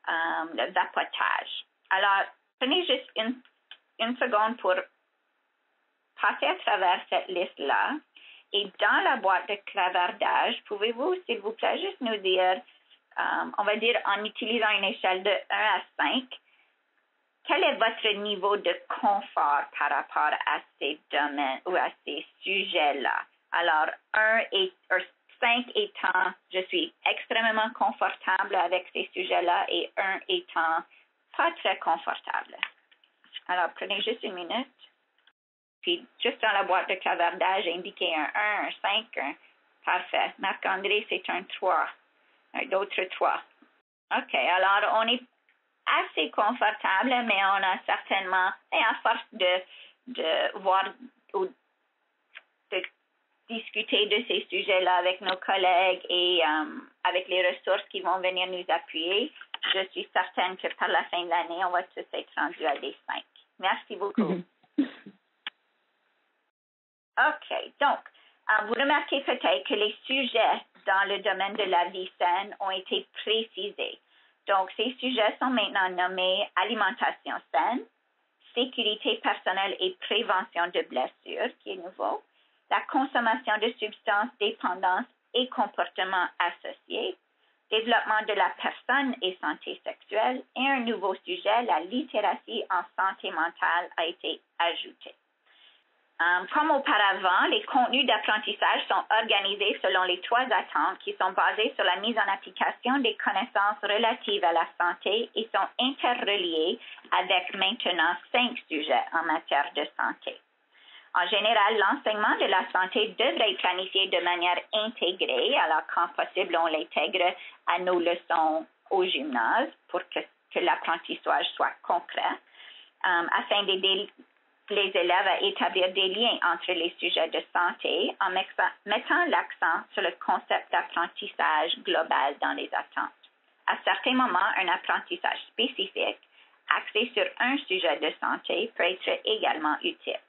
euh, le vapotage. Alors, prenez juste une seconde pour passer à travers cette liste-là. Et dans la boîte de clavardage, pouvez-vous, s'il vous plaît, juste nous dire, euh, on va dire en utilisant une échelle de 1 à 5, quel est votre niveau de confort par rapport à ces domaines ou à ces sujets-là? Alors, 1 et 5 étant, je suis extrêmement confortable avec ces sujets-là et 1 étant pas très confortable. Alors, prenez juste une minute. Juste dans la boîte de clavardage, indiquez un 1, un 5, un. Parfait. Marc-André, c'est un 3. Un d'autres 3. OK. Alors, on est assez confortable, mais on a certainement, et à force de, de voir ou de discuter de ces sujets-là avec nos collègues et euh, avec les ressources qui vont venir nous appuyer, je suis certaine que par la fin de l'année, on va tous être rendus à des 5. Merci beaucoup. Mm-hmm. OK. Donc, euh, vous remarquez peut-être que les sujets dans le domaine de la vie saine ont été précisés. Donc, ces sujets sont maintenant nommés alimentation saine, sécurité personnelle et prévention de blessures, qui est nouveau, la consommation de substances, dépendance et comportements associés, développement de la personne et santé sexuelle, et un nouveau sujet, la littératie en santé mentale, a été ajouté. Euh, comme auparavant, les contenus d'apprentissage sont organisés selon les trois attentes qui sont basées sur la mise en application des connaissances relatives à la santé et sont interreliées avec maintenant cinq sujets en matière de santé. En général, l'enseignement de la santé devrait être planifié de manière intégrée. Alors, quand possible, on l'intègre à nos leçons au gymnase pour que, l'apprentissage soit concret, euh, afin d'aider les élèves à établir des liens entre les sujets de santé en mettant l'accent sur le concept d'apprentissage global dans les attentes. À certains moments, un apprentissage spécifique axé sur un sujet de santé peut être également utile,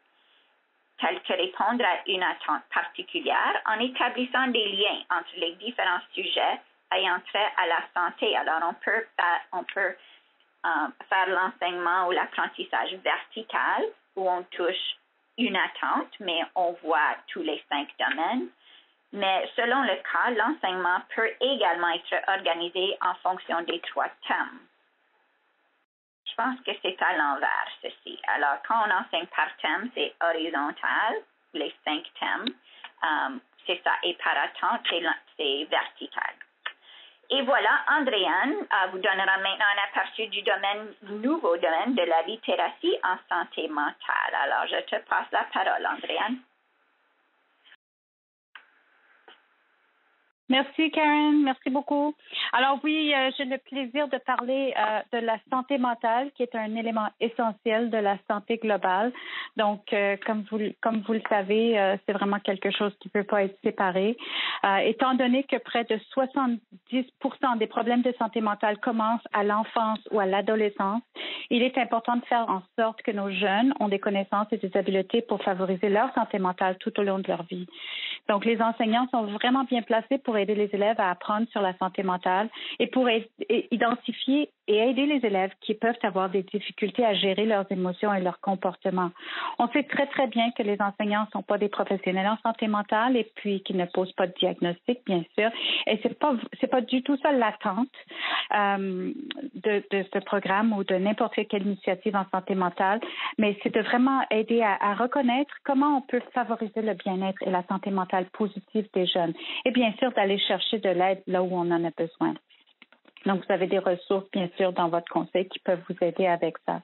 tel que répondre à une attente particulière en établissant des liens entre les différents sujets ayant trait à la santé. Alors, on peut, euh, faire l'enseignement ou l'apprentissage vertical où on touche une attente, mais on voit tous les cinq domaines. Mais selon le cas, l'enseignement peut également être organisé en fonction des trois thèmes. Je pense que c'est à l'envers, ceci. Alors, quand on enseigne par thème, c'est horizontal, les cinq thèmes. Euh, c'est ça. Et par attente, c'est vertical. Et voilà, Andréane vous donnera maintenant un aperçu du domaine, nouveau domaine de la littératie en santé mentale. Alors, je te passe la parole, Andréane. Merci Karen, merci beaucoup. Alors oui, euh, j'ai le plaisir de parler euh, de la santé mentale, qui est un élément essentiel de la santé globale. Donc, euh, comme vous comme vous le savez, c'est vraiment quelque chose qui ne peut pas être séparé. étant donné que près de 70% des problèmes de santé mentale commencent à l'enfance ou à l'adolescence, il est important de faire en sorte que nos jeunes ont des connaissances et des habiletés pour favoriser leur santé mentale tout au long de leur vie. Donc, les enseignants sont vraiment bien placés pour aider les élèves à apprendre sur la santé mentale et pour identifier et aider les élèves qui peuvent avoir des difficultés à gérer leurs émotions et leurs comportements. On sait très, très bien que les enseignants ne sont pas des professionnels en santé mentale et puis qu'ils ne posent pas de diagnostic, bien sûr. Et c'est pas, pas du tout ça l'attente euh, de, de, ce programme ou de n'importe quelle initiative en santé mentale, mais c'est de vraiment aider à, à reconnaître comment on peut favoriser le bien-être et la santé mentale positive des jeunes. Et bien sûr, d'aller chercher de l'aide là où on en a besoin. Donc, vous avez des ressources, bien sûr, dans votre conseil qui peuvent vous aider avec ça.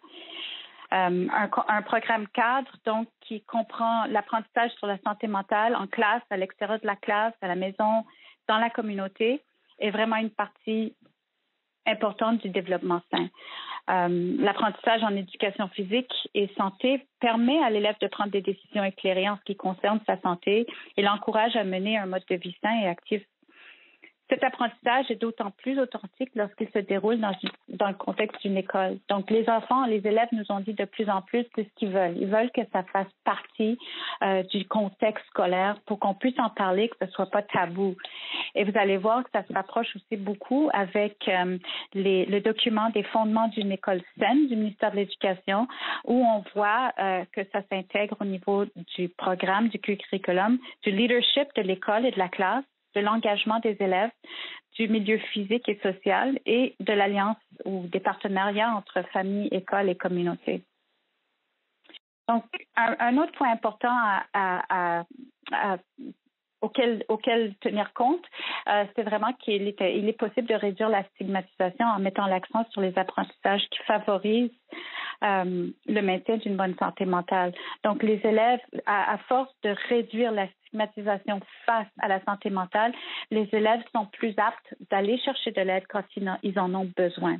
Euh, un, un, programme cadre, donc, qui comprend l'apprentissage sur la santé mentale en classe, à l'extérieur de la classe, à la maison, dans la communauté, est vraiment une partie importante du développement sain. Euh, l'apprentissage en éducation physique et santé permet à l'élève de prendre des décisions éclairées en ce qui concerne sa santé et l'encourage à mener un mode de vie sain et actif cet apprentissage est d'autant plus authentique lorsqu'il se déroule dans, le contexte d'une école. Donc, les enfants, les élèves nous ont dit de plus en plus ce qu'ils veulent. Ils veulent que ça fasse partie euh, du contexte scolaire pour qu'on puisse en parler, que ce soit pas tabou. Et vous allez voir que ça se rapproche aussi beaucoup avec euh, le document des fondements d'une école saine du ministère de l'Éducation, où on voit euh, que ça s'intègre au niveau du programme, du curriculum, du leadership de l'école et de la classe de l'engagement des élèves, du milieu physique et social et de l'alliance ou des partenariats entre famille, école et communauté. Donc, un, autre point important à, auquel, tenir compte, euh, c'est vraiment qu'il est, il est possible de réduire la stigmatisation en mettant l'accent sur les apprentissages qui favorisent euh, le maintien d'une bonne santé mentale. Donc, les élèves, à, force de réduire la stigmatisation face à la santé mentale, les élèves sont plus aptes d'aller chercher de l'aide quand ils en ont besoin.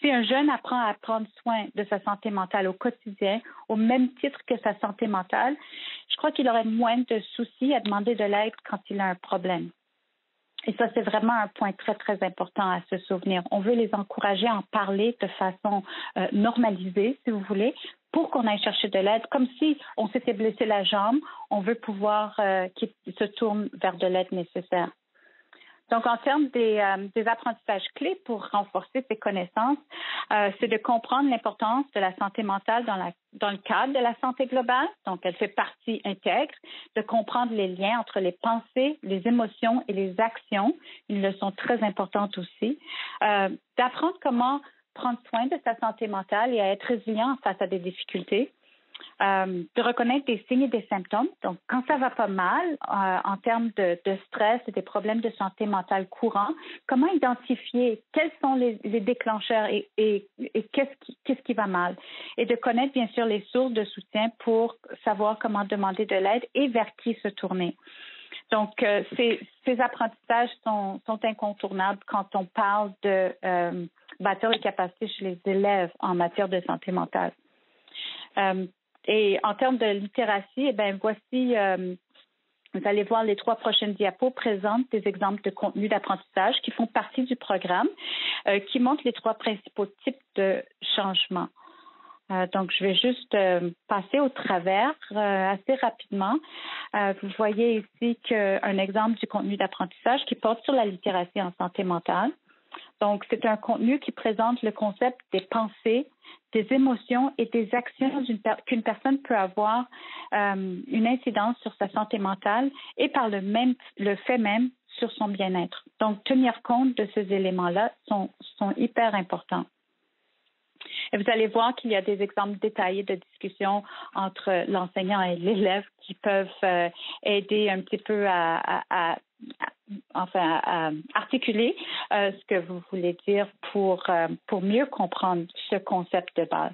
Si un jeune apprend à prendre soin de sa santé mentale au quotidien, au même titre que sa santé mentale, je crois qu'il aurait moins de soucis à demander de l'aide quand il a un problème. Et ça, c'est vraiment un point très, très important à se souvenir. On veut les encourager à en parler de façon euh, normalisée, si vous voulez, pour qu'on aille chercher de l'aide, comme si on s'était blessé la jambe, on veut pouvoir euh, qu'ils se tournent vers de l'aide nécessaire. Donc, en termes des, euh, des apprentissages clés pour renforcer ces connaissances, euh, c'est de comprendre l'importance de la santé mentale dans, la, dans le cadre de la santé globale. Donc, elle fait partie intègre de comprendre les liens entre les pensées, les émotions et les actions. Une leçon très importante aussi. Euh, d'apprendre comment prendre soin de sa santé mentale et à être résilient face à des difficultés. Euh, de reconnaître des signes et des symptômes. Donc, quand ça va pas mal euh, en termes de, stress et des problèmes de santé mentale courants, comment identifier quels sont les, déclencheurs et, qu'est-ce qui, va mal? Et de connaître, bien sûr, les sources de soutien pour savoir comment demander de l'aide et vers qui se tourner. Donc, euh, ces, apprentissages sont, incontournables quand on parle de bâtir les capacités chez les élèves en matière de santé mentale. Et en termes de littératie, eh bien, voici, euh, vous allez voir les trois prochaines diapos présentent des exemples de contenus d'apprentissage qui font partie du programme, euh, qui montrent les trois principaux types de changements. Euh, donc, je vais juste passer au travers assez rapidement. vous voyez ici un exemple du contenu d'apprentissage qui porte sur la littératie en santé mentale. Donc, c'est un contenu qui présente le concept des pensées, des émotions et des actions qu'une personne peut avoir euh, une incidence sur sa santé mentale et par le, même, le fait même sur son bien-être. Donc, tenir compte de ces éléments-là sont, hyper importants. Et vous allez voir qu'il y a des exemples détaillés de discussion entre l'enseignant et l'élève qui peuvent euh, aider un petit peu à, enfin, articuler euh, ce que vous voulez dire pour, euh, pour mieux comprendre ce concept de base.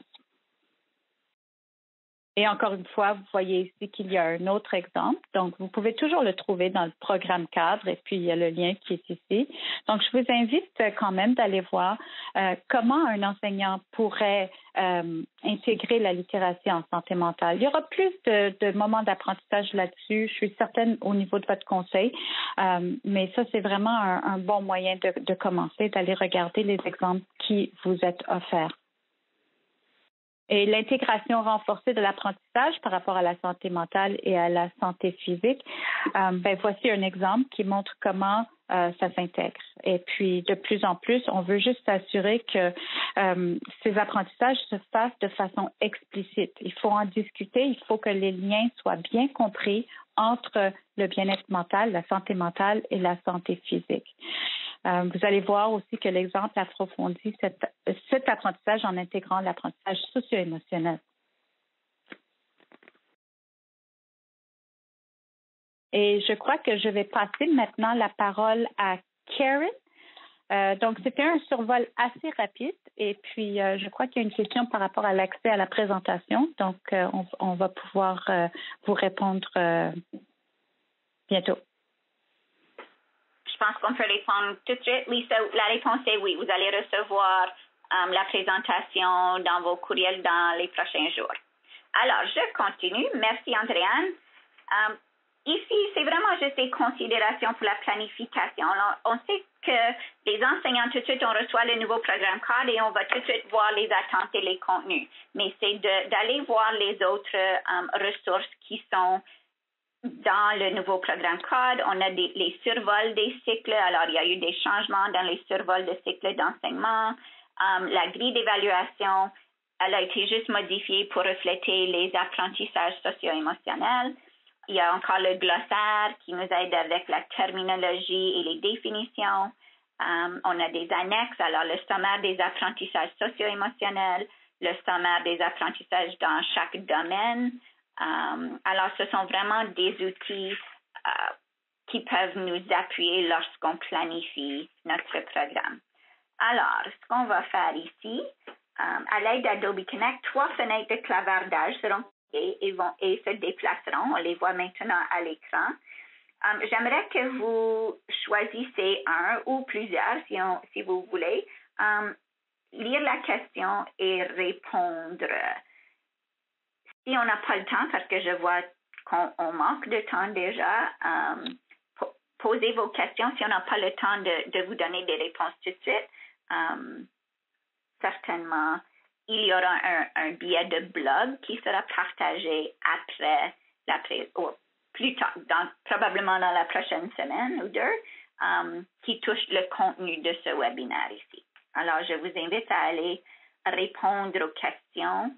Et encore une fois, vous voyez ici qu'il y a un autre exemple. Donc, vous pouvez toujours le trouver dans le programme cadre et puis il y a le lien qui est ici. Donc, je vous invite quand même d'aller voir euh, comment un enseignant pourrait euh, intégrer la littératie en santé mentale. Il y aura plus de, moments d'apprentissage là-dessus. Je suis certaine au niveau de votre conseil, euh, mais ça, c'est vraiment un, bon moyen de, de commencer, d'aller regarder les exemples qui vous êtes offerts. Et l'intégration renforcée de l'apprentissage par rapport à la santé mentale et à la santé physique, euh, ben, voici un exemple qui montre comment euh, ça s'intègre. Et puis, de plus en plus, on veut juste s'assurer que euh, ces apprentissages se fassent de façon explicite. Il faut en discuter, il faut que les liens soient bien compris entre le bien-être mental, la santé mentale et la santé physique. Euh, vous allez voir aussi que l'exemple approfondit cet apprentissage en intégrant l'apprentissage socio-émotionnel. Et je crois que je vais passer maintenant la parole à Karen Euh, donc, c'était un survol assez rapide. Et puis, euh, je crois qu'il y a une question par rapport à l'accès à la présentation. Donc, on, on, va pouvoir vous répondre bientôt. Je pense qu'on peut répondre tout de suite. Lisa, la réponse est oui. Vous allez recevoir la présentation dans vos courriels dans les prochains jours. Alors, je continue. Merci, Andréane. Ici, c'est vraiment juste des considérations pour la planification. on sait que les enseignants, tout de suite, on reçoit le nouveau programme cadre et on va tout de suite voir les attentes et les contenus. Mais c'est d'aller voir les autres um, ressources qui sont dans le nouveau programme CODE, on a les survols des cycles. Alors, il y a eu des changements dans les survols de cycles d'enseignement. Um, la grille d'évaluation, elle a été juste modifiée pour refléter les apprentissages socio-émotionnels. Il y a encore le glossaire qui nous aide avec la terminologie et les définitions. Um, on a des annexes, alors le sommaire des apprentissages socio-émotionnels, le sommaire des apprentissages dans chaque domaine. Um, alors, ce sont vraiment des outils uh, qui peuvent nous appuyer lorsqu'on planifie notre programme. Alors, ce qu'on va faire ici, um, à l'aide d'Adobe Connect, trois fenêtres de clavardage seront et, vont, et se déplaceront. On les voit maintenant à l'écran. J'aimerais que vous choisissez un ou plusieurs, si, vous voulez, lire la question et répondre. Si on n'a pas le temps, parce que je vois qu'on manque de temps déjà, um, posez vos questions. Si on n'a pas le temps de, de, vous donner des réponses tout de suite, certainement il y aura un, billet de blog qui sera partagé après la ou plus tard, probablement dans la prochaine semaine ou deux, um, qui touche le contenu de ce webinaire ici. Alors, je vous invite à aller répondre aux questions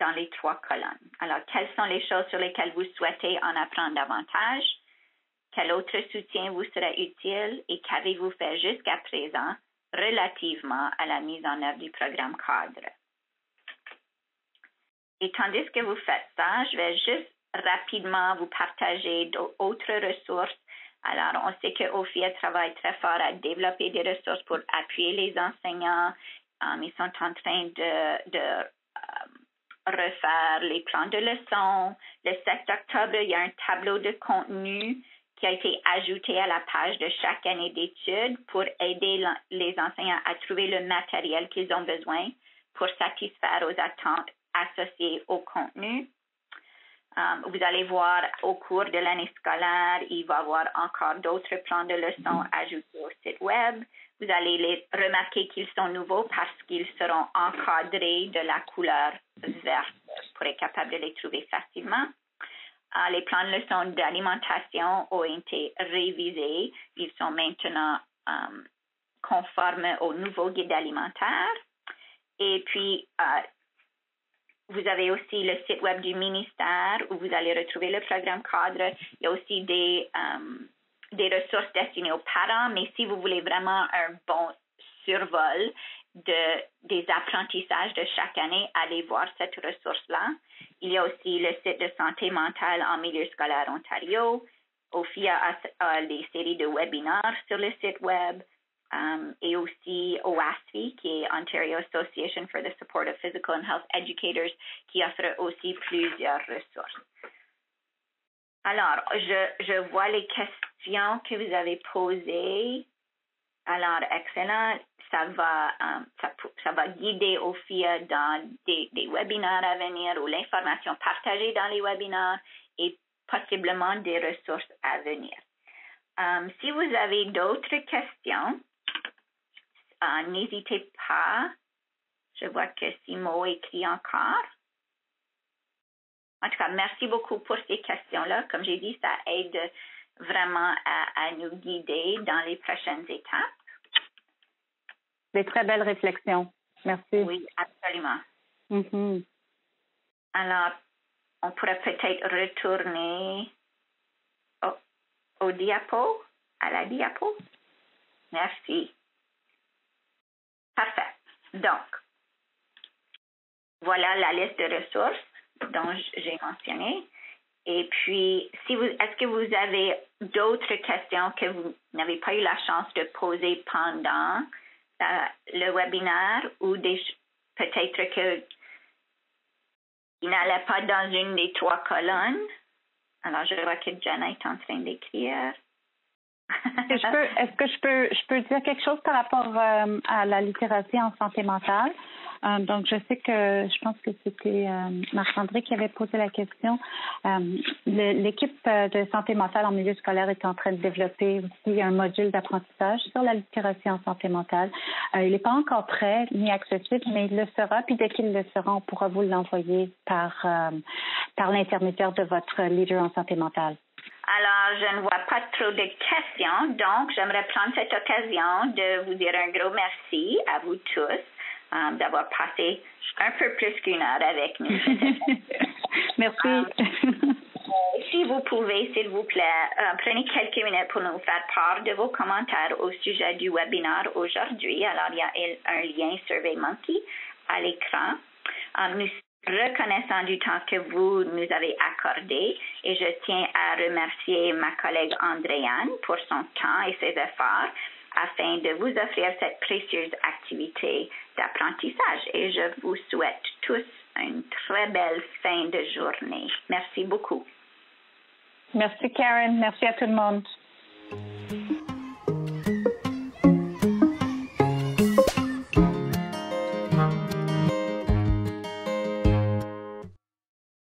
dans les trois colonnes. Alors, quelles sont les choses sur lesquelles vous souhaitez en apprendre davantage? Quel autre soutien vous sera utile et qu'avez-vous fait jusqu'à présent relativement à la mise en œuvre du programme cadre? Et tandis que vous faites ça, je vais juste rapidement vous partager d'autres ressources. Alors, on sait que OFIA travaille très fort à développer des ressources pour appuyer les enseignants. Um, ils sont en train de, um, refaire les plans de leçons. Le 7 octobre, il y a un tableau de contenu qui a été ajouté à la page de chaque année d'études pour aider les enseignants à trouver le matériel qu'ils ont besoin pour satisfaire aux attentes associées au contenu. Um, vous allez voir au cours de l'année scolaire, il va y avoir encore d'autres plans de leçons ajoutés au site web. Vous allez les remarquer qu'ils sont nouveaux parce qu'ils seront encadrés de la couleur verte pour être capable de les trouver facilement. Ah, les plans de leçon d'alimentation ont été révisés. Ils sont maintenant um, conformes au nouveau guide alimentaire. Et puis, uh, vous avez aussi le site web du ministère où vous allez retrouver le programme cadre. Il y a aussi des, um, des ressources destinées aux parents, mais si vous voulez vraiment un bon survol, de, des apprentissages de chaque année, allez voir cette ressource-là. Il y a aussi le site de santé mentale en milieu scolaire Ontario. OFIA a, des séries de webinaires sur le site web. Um, et aussi OASFI, qui est Ontario Association for the Support of Physical and Health Educators, qui offre aussi plusieurs ressources. Alors, je, je vois les questions que vous avez posées. Alors, excellent ça va, um, ça, va guider OFIA dans des, des, webinaires à venir ou l'information partagée dans les webinaires et possiblement des ressources à venir. Um, si vous avez d'autres questions, uh, n'hésitez pas. Je vois que Simo écrit encore. En tout cas, merci beaucoup pour ces questions-là. Comme j'ai dit, ça aide vraiment à, à nous guider dans les prochaines étapes. Des très belles réflexions. Merci. Oui, absolument. Mm-hmm. Alors, on pourrait peut-être retourner au, au diapo, à la diapo. Merci. Parfait. Donc, voilà la liste de ressources dont j'ai mentionné. Et puis, est-ce que vous avez d'autres questions que vous n'avez pas eu la chance de poser pendant euh, le webinaire ou peut-être que il n'allait pas dans une des trois colonnes? Alors, je vois que Jenna est en train d'écrire. Est-ce que je peux, je peux dire quelque chose par rapport euh, à la littératie en santé mentale? Euh, donc, je sais que je pense que c'était euh, Marc-André qui avait posé la question. L'équipe de santé mentale en milieu scolaire est en train de développer aussi un module d'apprentissage sur la littératie en santé mentale. il n'est pas encore prêt ni accessible, mais il le sera. Puis dès qu'il le sera, on pourra vous l'envoyer par l'intermédiaire de votre leader en santé mentale. Alors, je ne vois pas trop de questions, donc j'aimerais prendre cette occasion de vous dire un gros merci à vous tous. Um, d'avoir passé un peu plus qu'une heure avec nous. Merci. Um, euh, si vous pouvez, s'il vous plaît, euh, prenez quelques minutes pour nous faire part de vos commentaires au sujet du webinaire aujourd'hui. Alors, il y a un lien SurveyMonkey à l'écran. Um, nous reconnaissant du temps que vous nous avez accordé et je tiens à remercier ma collègue Andréane pour son temps et ses efforts afin de vous offrir cette précieuse activité d'apprentissage. Et je vous souhaite tous une très belle fin de journée. Merci beaucoup. Merci Karen. Merci à tout le monde.